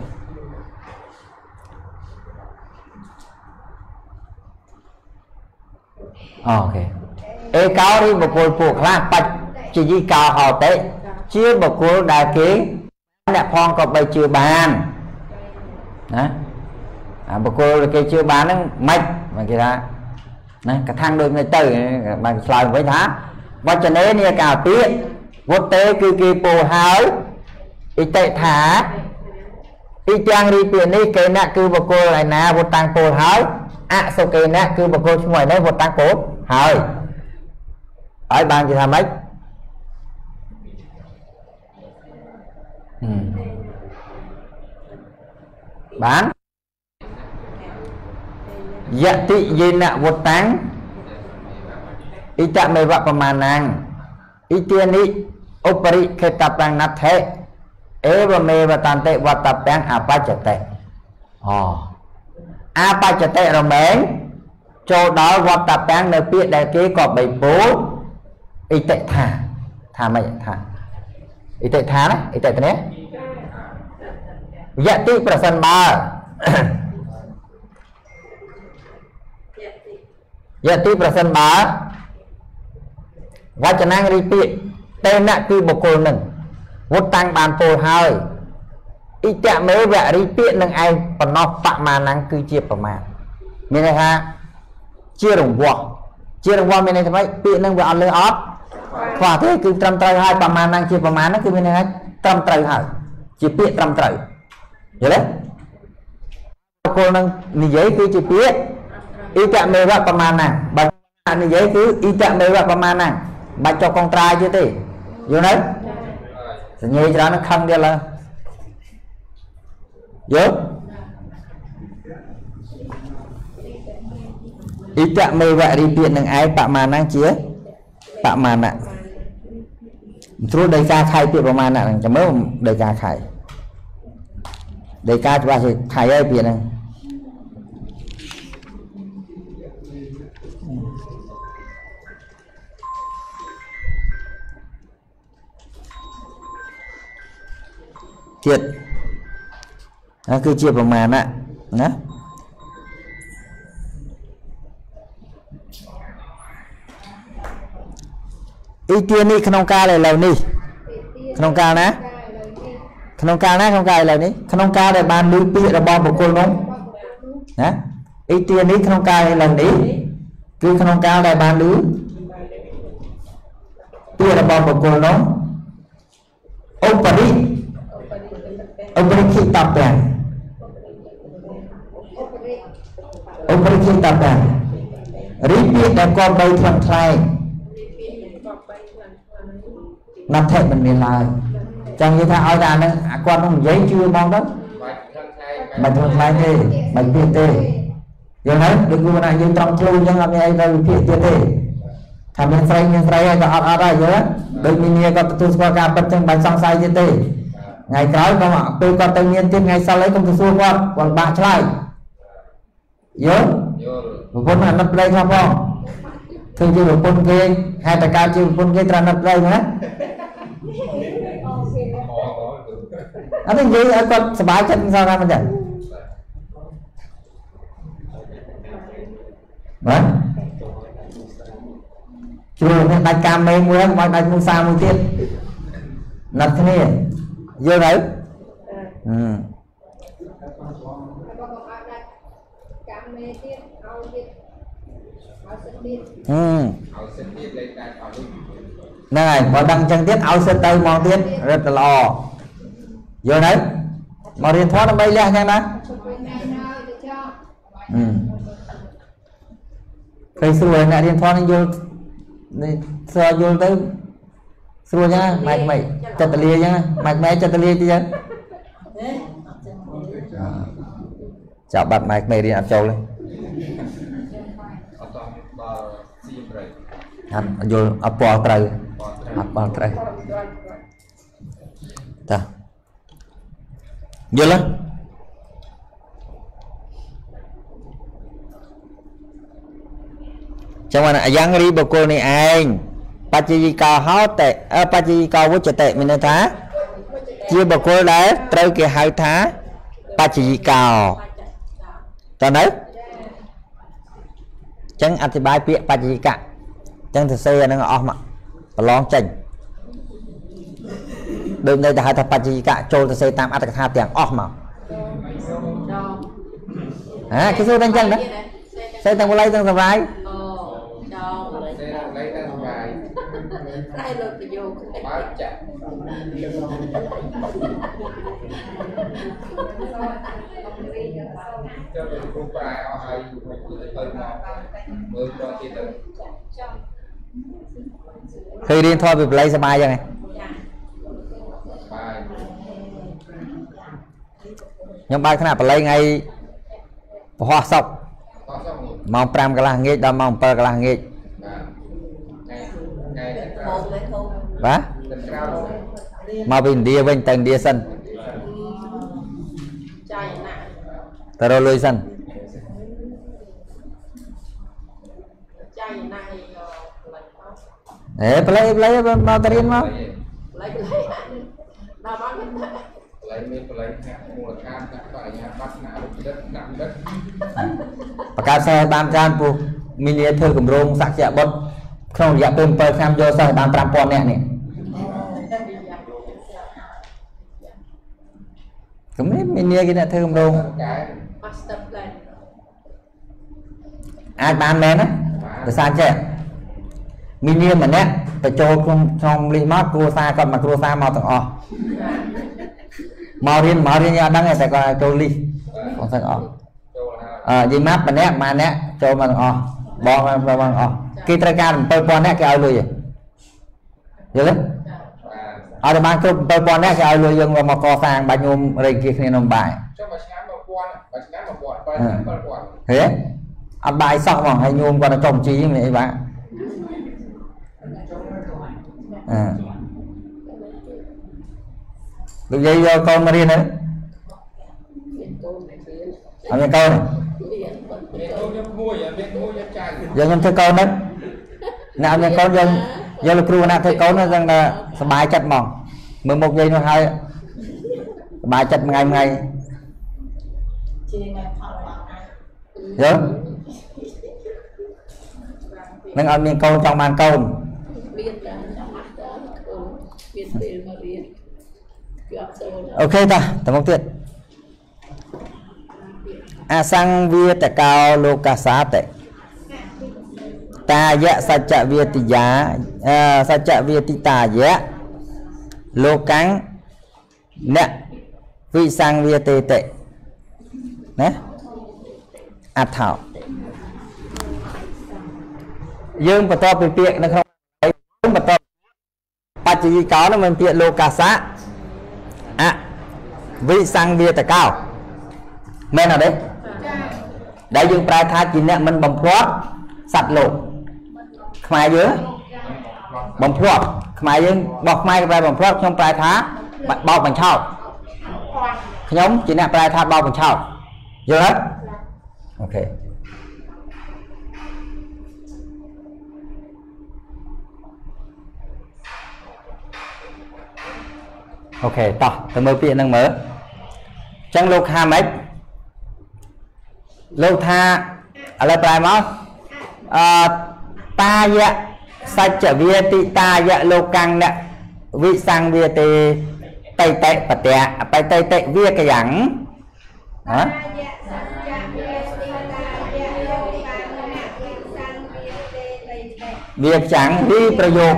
អូខេអេកោឬបុគ្គលពួកខ្លះបច្ចយិកោហោតិជាបុគ្គលដែលគេអ្នកផងក៏បីជឿបានណាអាបុគ្គលដែលគេជឿបានហ្នឹងមិនមកគេថាណាកថាដូចនេះទៅបានឆ្លើយវិញថាវចនេនេះកាពាក្យ វុតទេគឺគេពោលហើយអ៊ីតិថាពីទាំងរីពាក្យនេះគេអ្នកគឺបុគ្គលឯណាវុតតាំងពោលហើយអសុគេអ្នកគឺបុគ្គលឈ្មោះឯនេះវុតតាំងពោលហើយហើយបានគេថាម៉េចហឹមបានយតិយេនវុតាំងអ៊ីតមេវៈប្រមាណាំងអ៊ីទានិ ឧបរិខេតបាំងណដ្ឋេអេវមេវតន្តិវតបាំងអបច្ចតិអូអបច្ចតិរមែងចូលដល់វត្តបាំងនៅពាក្យដែលគេក៏បីពោលអ៊ីតិថាថាម៉េចថាអ៊ីតិថាណាអ៊ីតិនេះយតិប្រសិនបើយតិប្រសិនបើវចនាងរីពាក្យ តេណៈគឺបុគ្គលនឹងវុតតាំងបានពោលហើយអ៊ីតមេវរីពាក្យនឹងឯងបំណោះបមាណងគឺជាប្រមាណមានន័យថាជារង្វាស់ជារង្វាស់មានន័យថាម៉េចពាក្យនឹងវាអត់លើអត់ខ្វះទេគឺត្រឹមត្រូវហើយប្រមាណហ្នឹងជាប្រមាណហ្នឹងគឺមានន័យថាត្រឹមត្រូវហើយជាពាក្យត្រឹមត្រូវយល់ទេបុគ្គលនឹងនិយាយគឺជាពាក្យអ៊ីតមេវៈប្រមាណណាបើនិយាយគឺអ៊ីតមេវៈប្រមាណណាបាច់ចុះកងត្រាយទេ យល់ទេសញ្ញាច្រើននឹងខឹងទៀតឡើយយល់អ៊ីតមេវៈរីពាក្យនឹងឯងបមាណហ្នឹងជាបមាណៈមិនស្រួលដីកាខៃពាក្យប្រមាណហ្នឹងចាំមើលដីកាខៃដីកាច្បាស់ជាខៃហើយពាក្យហ្នឹង ទៀតហ្នឹងគឺជាប្រមាណណាណាអ៊ីទានេះក្នុងកាលឥឡូវនេះក្នុងកាលណាក្នុងកាលណាក្នុងកាលឥឡូវនេះក្នុងកាលដែលបានលើពាក្យរបស់បុគ្គលនោះណាអ៊ីទានេះក្នុងកាលឥឡូវនេះគឺក្នុងកាលដែលបានលើពាក្យរបស់បុគ្គលនោះឧបរិឧប រិគិតពាំងឧបរិគិតពាំងរីពាក្យដែលគាត់បីថ្លឹងថ្លែងណាត់ថេមិនមានឡើយចង់និយាយថាឲ្យតែអានឹងអាគាត់នឹងនិយាយជឿហ្មងទៅបាច់ខឹងខែមិនធ្វើខ្លាំងទេមិនពីទេយល់ហើយដូចគូណាយើងត្រង់ខ្លួនអញ្ចឹងអត់មានអីទៅវិភាគទៀតទេថាមានស្រីមានស្រីហើយក៏អត់អត់ហើយយល់ដូចមីនីក៏ទទួលស្គាល់ការពិតចឹងមិនសង្ស័យទៀតទេ ថ្ងៃក្រោយក៏ពេលគាត់ទៅមានទៀតថ្ងៃសិលអីក៏ទៅសួរគាត់គាត់បាក់ឆ្លើយយល់យល់ប្រពន្ធអាណិតប្តីខ្លះផងធ្វើជាប្រពន្ធគេហេតុតែកើតជាប្រពន្ធគេត្រូវអាណិតប្តីណាអត់ទេនិយាយឲ្យគាត់សុបាយចិត្តសោះថាមិនចឹងបាទជួយនេះដាច់កាមេមួយហើយមកដាច់មូសាមួយទៀតណាត់គ្នា យល់ទៅហឹមរបស់កុំឲ្យដាច់កម្មមេទៀតឲ្យទៀតឲ្យសិទ្ធទៀតហឹមឲ្យសិនទៀតលេខដែរឲ្យលុយហ្នឹងហើយបើដឹងចឹងទៀតឲ្យសិតទៅហ្មងទៀតរឹតតែល្អយល់ទៅមករៀនធម៌ដើម្បីលះចឹងណាជួយថ្ងៃហើយទៅចោលហឹមឃើញស្រួលអ្នករៀនធម៌នឹងយល់នេះស្រួលយល់ទៅ ស្រួលចឹងណាម៉ែកម៉េចចិត្តលាចឹងណាម៉ែកម៉ែចិត្តលាទីចឹងចាប់បាត់ម៉ែកម៉េរៀនអត់ចូលទេអត់តដល់ស៊ីប្រៃអត់យល់អត់ពណ៌ត្រូវបត់ត្រូវអត់ពណ៌ត្រូវតាយល់ទេចឹងបានអាយ៉ាងរីបុគ្គលនេះឯង បច្ចយិកោហោតេអឺបច្ចយិកោវិជ្ជតេមានន័យថា ជាបុគ្គលដែលត្រូវគេហៅថាបច្ចយិកោតើនៅចឹងអធិប្បាយពាក្យបច្ចយិកៈចឹងទៅសេអានឹងអស់មកប្រឡងចេញដូចនៅតែហៅថាបច្ចយិកៈចូលទៅសេតាមអត្ថកថាទាំងអស់មកហ៎គេសួរតែអញ្ចឹងណាសេទាំងបល័យទាំងសវាយអូចោលលេទេលេខតែសុបាយ តែលោកប្រយោគ បើចាក់ចូលទៅគ្រូប្រែអស់ហើយទៅមកមើលតទៀតទៅ ឃើញរៀនធម៌ពីបល័យសบายចឹងហ៎ បាយ ខ្ញុំបើកថ្នាក់បល័យថ្ងៃពហោះសុក តោះសុំ ម៉ោង5កន្លះល្ងាចដល់ម៉ោង7កន្លះល្ងាច បាទថ្ងៃថ្ងៃក្រោយបាទទឹកក្រោយមកពីឥណ្ឌាវិញទៅឥណ្ឌាសិនចាយណាស់ទៅរកលុយសិនចាយណាស់ឯងឡើងមកហេបល័យបល័យមកទៅរៀនមកឡៃឡៃដល់មកមិនបល័យមានបល័យថ្នាក់មូលដ្ឋានថ្នាក់បរិញ្ញាបត្រថ្នាក់រូបចិត្តថ្នាក់វិទ្យាបកកើតសិស្សឲ្យបានច្រើនពោះមីនីធ្វើគម្រោងសក្យបុត្រ ក្នុងរយៈពេល7ឆ្នាំយកសិស្សឲ្យបាន5000នាក់នេះគំនិតមីនីគេអ្នកធ្វើគម្រោងកែ master plan អាចបានមែនណាដោយសារចេះមីនីម្នាក់ទៅចូលក្នុងក្នុងលីសមកគ្រួសារគាត់មកគ្រួសារមកទាំងអស់មករៀនមករៀនយ៉ាងអត់ដឹងទេតែគាត់ចូលលីសបងទាំងអស់ចូលហើយអឺនិយាយមកម្នាក់ម៉ាអ្នកចូលមកទាំងអស់ បងបងទាំងអស់គេត្រូវការ7000នាក់គេឲ្យលុយឯងយល់ទេបាទឲ្យតែបានគ្រប់7000នាក់គេឲ្យលុយយើងមកកសាងបាច់ញោមរែកជាគ្នានំបាយចុះមួយឆ្នាំ1000មួយឆ្នាំ1000 7ឆ្នាំ7000ហេអត់បាយសោះហ្មងហើយញោមគាត់ទៅចុំជីមិនអីបាទអឺលោកយាយយកកូនមករៀនទេមានកូនរៀនអត់មានកូនទេ រៀនបើ មានគូខ្ញុំមួយមានគូខ្ញុំចាយ យកខ្ញុំធ្វើកូនហ្នឹងអ្នកអត់មានកូនយើងយកលោកគ្រូណាធ្វើកូនហ្នឹងចឹងតែសบายចិត្តហ្មងមើលមុខយាយនោះហើយសบายចិត្តមួយថ្ងៃមួយថ្ងៃ ជាថ្ងៃផលបាន យល់នឹងអត់មានកូនចង់បានកូន មានតែចាំមកទៅអូមានពេលមករៀនវាអត់ចូល អូខេតាតមកទៀត អសង្វាតកោលោកាសាតិតាយៈសច្ចវេទយាអឺសច្ចវេទិតាយៈលោកังអ្នកវិសង្វាទេតិណាអត្ថោយើងបន្តពីពាក្យនៅក្នុងយើងបន្តបច្ចយិកោនោះមិនពាក្យលោកាសៈអវិសង្វាតកោមែនអត់ទេ ដែលយើងប្រែថាជាអ្នកមិនបំផ្លាត់សត្វលោកខ្មែរយើងបំផ្លាត់ខ្មែរយើងបោះខ្មែរគេប្រែបំផ្លាត់ខ្ញុំប្រែថាបោកបញ្ឆោតខ្ញុំជាអ្នកប្រែថាបោកបញ្ឆោតយល់ទេអូខេអូខេតោះទៅមើលពាក្យហ្នឹងមើលអញ្ចឹងលោកថាម៉េច លោកថាឥឡូវប្រែមកអឺតាយៈសច្ចវាតិតាយៈលោកังណវិសង្វាទេតៃតេបតៈបៃតៃតេវាកយ៉ាងហ៎យៈសច្ចៈវេទិតាយៈយោកានៈវិសង្វេទេតៃតេវាចាំងពីប្រយោ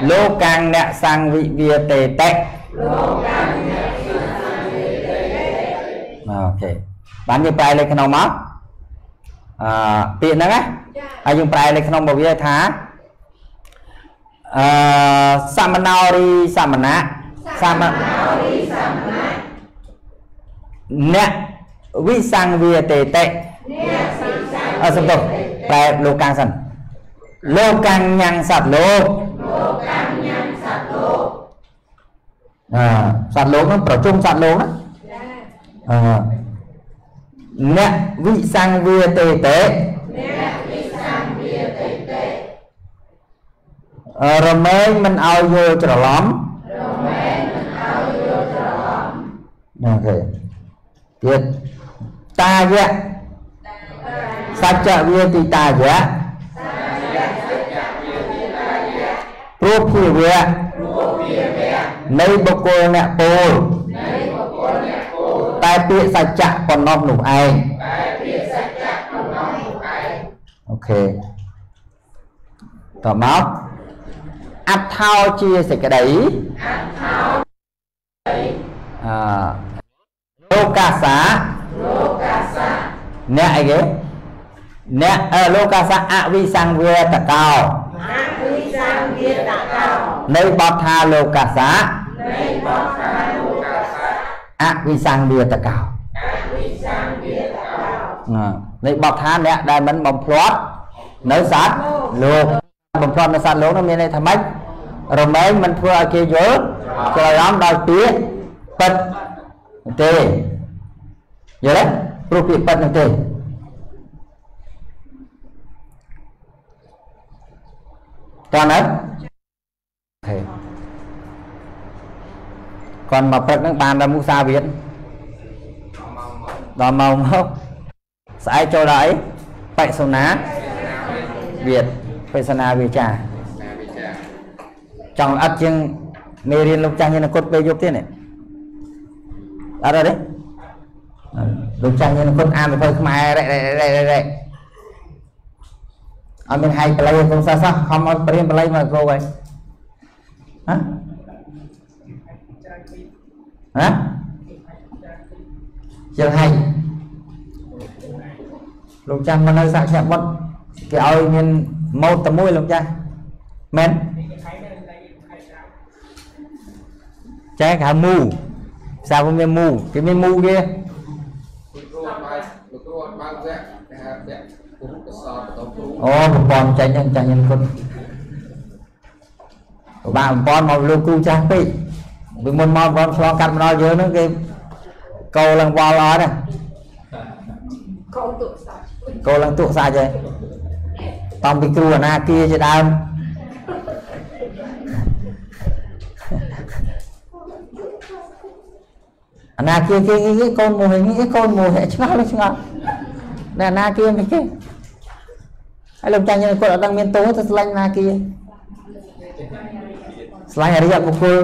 គថាតាយៈសច្ចវាតិតាយៈលោកាំងអ្នកសង្វិវាទេតេអូខេបានយើងប្រែលេខក្នុងមកអឺពាក្យហ្នឹងណាហើយយើងប្រែលេខក្នុងមកវាថាអឺសមណោរីសមណៈសមណោរីសមណៈអ្នកវិសង្វាទេតេអ្នកវិសង្អឺសំទោសប្រែលោកកាំងសិនលោកកាំងញ៉ាំងសត្វលោកលោ កកាំងញ៉ាំងសត្វលោកអឺសត្វលោកហ្នឹងប្រជុំសត្វលោកណាអឺអ្នកវិសង្វាទេតេអឺរមែងមិនឲ្យយល់ច្រឡំរមែងមិនឲ្យយល់ច្រឡំអូខេទៀតតាយៈសច្ចវាតិតាយៈ ព្រោះភាវៈនៃបុគ្គលអ្នកពោលតែពាក្យសច្ចៈប៉ុណ្ណោះនោះឯងអូខេតមកអត្ថោជាសេចក្តីអឺលោកាសាអ្នកអីគេអ្នកអឺលោកកាសៈអវិសង្វេតកោអវិសង្វាតកោ នៃបទថាលោកកាសៈនៃបកខាលោកកាសៈអវិសង្វេតកោអវិសង្វាតកោណានៃបទថាអ្នកដែលមិនបំភ្លាត់នៅសត្វលោកបំភ្លាត់នៅសត្វលោកនោះមានន័យថាម៉េចរមែងមិនធ្វើឲ្យគេយល់ច្រឡំដោយពាក្យពិតទេយល់ទេព្រោះពាក្យពិតនោះទេតើណើអូ ខេគាត់មកព្រឹកហ្នឹងបានដល់មុសាវិទ្យមកមកមកដល់ម៉ោងមកស្អែកចូលដល់អីបិសុណាណាវិញវិទ្យបិសនាវាចាណាវិចាចង់អត់ជាងមេរៀនលោកចាស់ញាណគុតពេលយប់ទៀតនេះអត់ទេលោកចាស់ញាណគុតអានទៅខ្មែររ៉េរ៉េរ៉េរ៉េរ៉េអត់មានហៃបល័យក្នុងសាសោះខំឲ្យព្រៀនបល័យមកគ្រូហើយហ៎ហ៎ជើង ហៃលោកចាស់មកនៅសាក់ញាក់បុតគេឲ្យមានម៉ូតតែមួយលោកចាស់មែនចែកហៅមូភាសាវិញមា ព័ន្ធចេញហ្នឹងចាស់ញញគុណពិបាកប្រព័ន្ធមកលោកគ្រូចាស់ពេកពីមុនមកប្រព័ន្ធឆ្លងកាត់មកដល់យើងហ្នឹងគេកោឡើងវល់អត់ណាកូនទុកសាច់កោឡើងទុកសាច់ហើយតំពីគ្រូអនាគាជាដើមអនាគាគេគេកូនមួយនេះកូនមួយឆ្ងល់ឆ្ងល់ណែអនាគាមិនគេហើយលោកចាញ់យើងគាត់អត់ដឹងមានទោសទៅស្លាញ់អនាគា ស្លាញ់អរិយបុគ្គល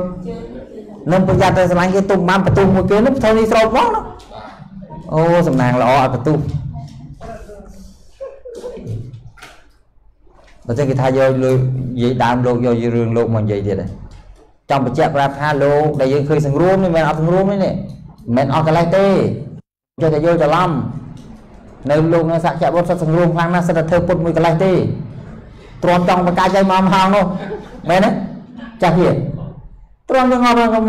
នឹងប្រយ័ត្នទៅស្លាញ់គេទុំបានបន្ទុះមួយគេនោះធ្វើនេះស្រោបមកណាអូសំណាងល្អអត់បន្ទុះបើចឹងគេថាយកលុយនិយាយដើមលោកយករឿងលោកមកនិយាយទៀតហើយចង់បញ្ជាក់ប្រាប់ថាលោកដែលយើងឃើញសង្រួមនេះមិនមែនអត់សង្រួមនេះនេះមិនមែនអស់កន្លែងទេចេះតែយល់ច្រឡំនៅលោកនៅសក្យបុត្រសិតសង្រួមខ្លាំងណាស់សិតតែធ្វើពុតមួយកន្លែងទេទ្រាំចង់បង្កាច់ឲ្យមកមហោងនោះមែនទេ ចាស់ហៀទ្រាំទាំងអស់ក៏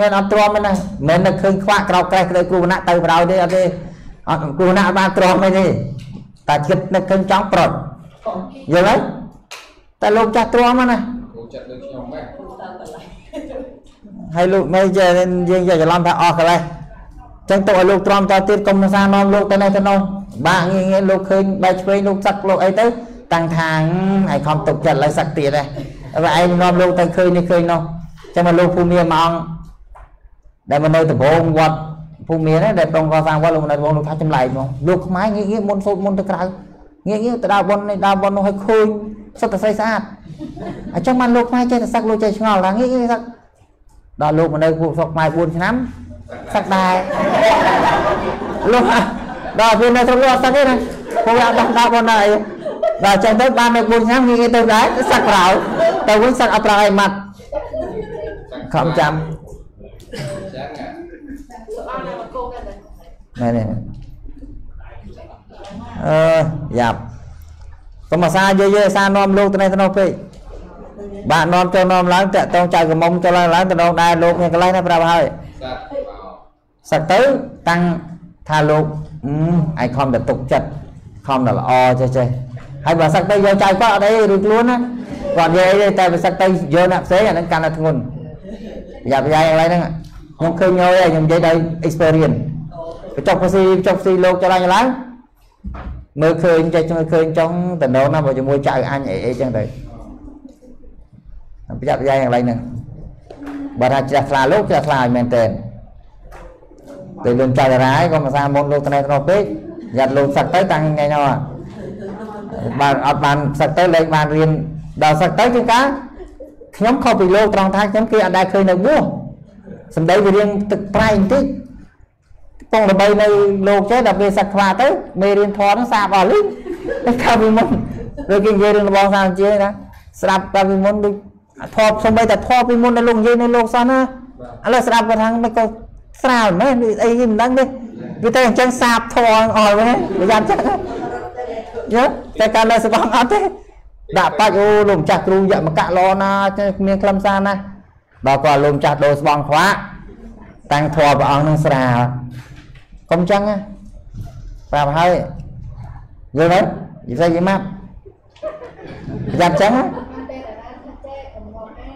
មិនអត់ទ្រាំទេណាមិនមែនតែឃើញខ្វាក់ក្រោកក្រេះក្តីគ្រូវណ្ណៈទៅបរោយទេអត់ទេអត់គ្រូវណ្ណៈអត់បានទ្រាំទេទេតែចិត្តនឹកឃើញចង់ប្រត់យល់ហើយតែលោកចាស់ទ្រាំហ្នឹងណាគ្រូចិត្តដូចខ្ញុំដែរហើយលោកមិនចេះយើងយកច្រឡំថាអស់កន្លេះចឹងទៅឲ្យលោកទ្រាំតទៀតកុំសានាំលោកទៅនេះទៅនោះបាក់ងាយងាយលោកឃើញបែកឆ្វេងលោកសឹកលោកអីទៅតាំងថាឲ្យខំទុកចិត្តឡើយសឹកទៀតដែរ ហើយឯងនាំលោកទៅឃើញនេះឃើញនោះចឹងមកលោកភូមិមួយអង្គដែលមកនៅដំបងវត្តភូមិមានដែលប្រងកសាងវត្តលោកនៅដំបងលោកថាចម្លែកមកលោកខ្មែរងាយងាយមុនសូត្រមុនទៅក្រៅងាយងាយទៅដើរបននេះដើរបននោះឲ្យឃើញសុទ្ធតែស្អីស្អាតអញ្ចឹងបានលោកខ្មែរចេះតែសឹកលោកចេះឆ្ងល់ថាងាយងាយសឹកដល់លោកមកនៅពួកស្រុកខ្មែរ4ឆ្នាំសឹកដែរលោកដល់ពេលនៅស្រុកលោកអត់សឹកទេណាពួកអត់ដោះដោះបងណាអី ដល់ចឹងទៅបាននៅ4ឆ្នាំងាយទៅដែរសឹកប្រោទៅវិញសឹកអត់ប្រោអីម៉ាត់ខំចាំចឹងអាអត់នឹងកូនដែរមែនទេអឺយ៉ាប់កុំអាសាយាយយាយអាសានាំលោកទៅនេះទៅនោះពេកបាទនាំចូលនាំឡើងតាក់តងចៅកមុំចូលឡើងឡើងទៅដងដែរលោកមានកន្លែងណាប្រាប់ហើយសត្វមកសឹកទៅតាំងថាលោកអឺឯងខំតែទុកចិត្តខំតែល្អចេះចេះ ហើយបើសឹកទៅយកចៅគាត់អត់អីរួចខ្លួនណាគាត់និយាយអីទេតែបើសឹកទៅយកអ្នកផ្សេងអាហ្នឹងកាន់តែធ្ងន់ប្រយ័ត្នប្រយែងកន្លែងហ្នឹងខ្ញុំឃើញញយហើយខ្ញុំនិយាយដោយ experience បញ្ចុកផ្ស៊ីបញ្ចុកផ្ស៊ីលោកចឡើងឡើងមើលឃើញចេះមើលឃើញចង់តំណណាបើជាមួយចៅអញអីអីចឹងទៅប្រយ័ត្នប្រយែងកន្លែងហ្នឹងបើថាជ្រះថ្លាលោកជ្រះថ្លាឲ្យមែនតើទៅលឿនចៅតារាយក៏មិនសាមុនលោកត្នេះក្នុងពេកយ៉ាត់លោកសឹកទៅតាំងថ្ងៃនោះ បានអត់បានសឹកទៅលេងបានរៀនដល់សឹកទៅជាងការខ្ញុំខុសពីលោកត្រង់ថាខ្ញុំគេអត់ដែលឃើញនៅបួសសំដីវារៀងទឹកប្រៃបន្តិចពងល្បីនៅលោកចេះដល់ពេលសឹកខ្វាទៅមេរៀនធម៌ហ្នឹងសាបអស់លីងតែកាលពីមុនដូចគេនិយាយរឿងរបស់សាមជាណាស្ដាប់កាលពីមុនដូចធម៌សំបីតែធម៌ពីមុនដែលលោកនិយាយនៅលោកសោះណាឥឡូវស្ដាប់គាត់ថាមិនក៏ស្រាលមែនអីគេមិនដឹងទេវាទៅអញ្ចឹងសាបធေါ်អស់វិញប្រយ័ត្នចឹង យើតែកាលនៅស្បងអត់ទេដាក់បាច់អូលោកម្ចាស់គ្រូយកមកកាក់ឡណាចេះគ្មានខ្លឹមសារណាដល់ក៏លោកម្ចាស់ដូរស្បងខ្វាក់តាំងធម៌ព្រះអង្គនឹងស្រាលកុំចឹងណាប្រាប់ហើយយល់ទេនិយាយយីម៉ាប់ប្រយ័ត្នចឹងណា Ada darah cek, kemana,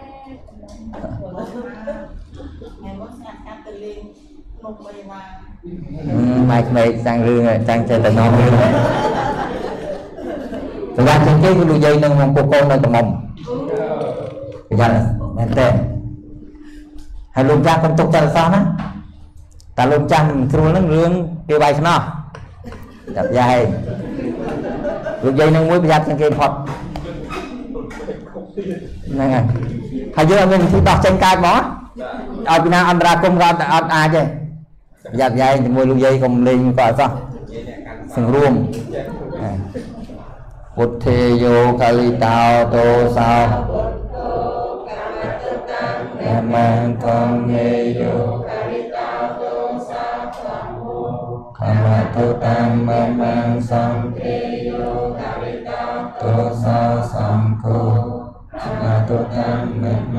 kemana. ថ្ងៃមុនស្ងាត់កាត់ទៅលេងក្នុងបីវ៉ាម៉ែក្មេកតាំងរឿងតាំងចេះតែនាំរឿង ប្រយ័ត្នជាងគេគឺលោកយាយនឹងមកពុកកូននៅកំមុំប្រយ័ត្នមែនទេហើយលោកចាស់កុំទុកចិត្តអសោះណាតែលោកចាស់មិនស្រួលនឹងរឿងគេវាយខ្នោះចាប់យាយលោកយាយនឹងមួយប្រយ័ត្នជាងគេផុតហ្នឹងហើយហើយយើងអត់មានវិធីដោះចេញកើតមកឲ្យពីណាអន្តរាគមក៏អត់អត់អាចទេប្រយ័ត្នយាយជាមួយលោកយាយកុំលេងក៏អត់សោះ និយាយអ្នកកាន់សង្រួមពុទ្ធេយោកាលិតោតោសោនមន្តងមេយោខមតុតាមមងសង្ឃេយោកាលិតោតោសោសង្ឃោខមតុតាមមម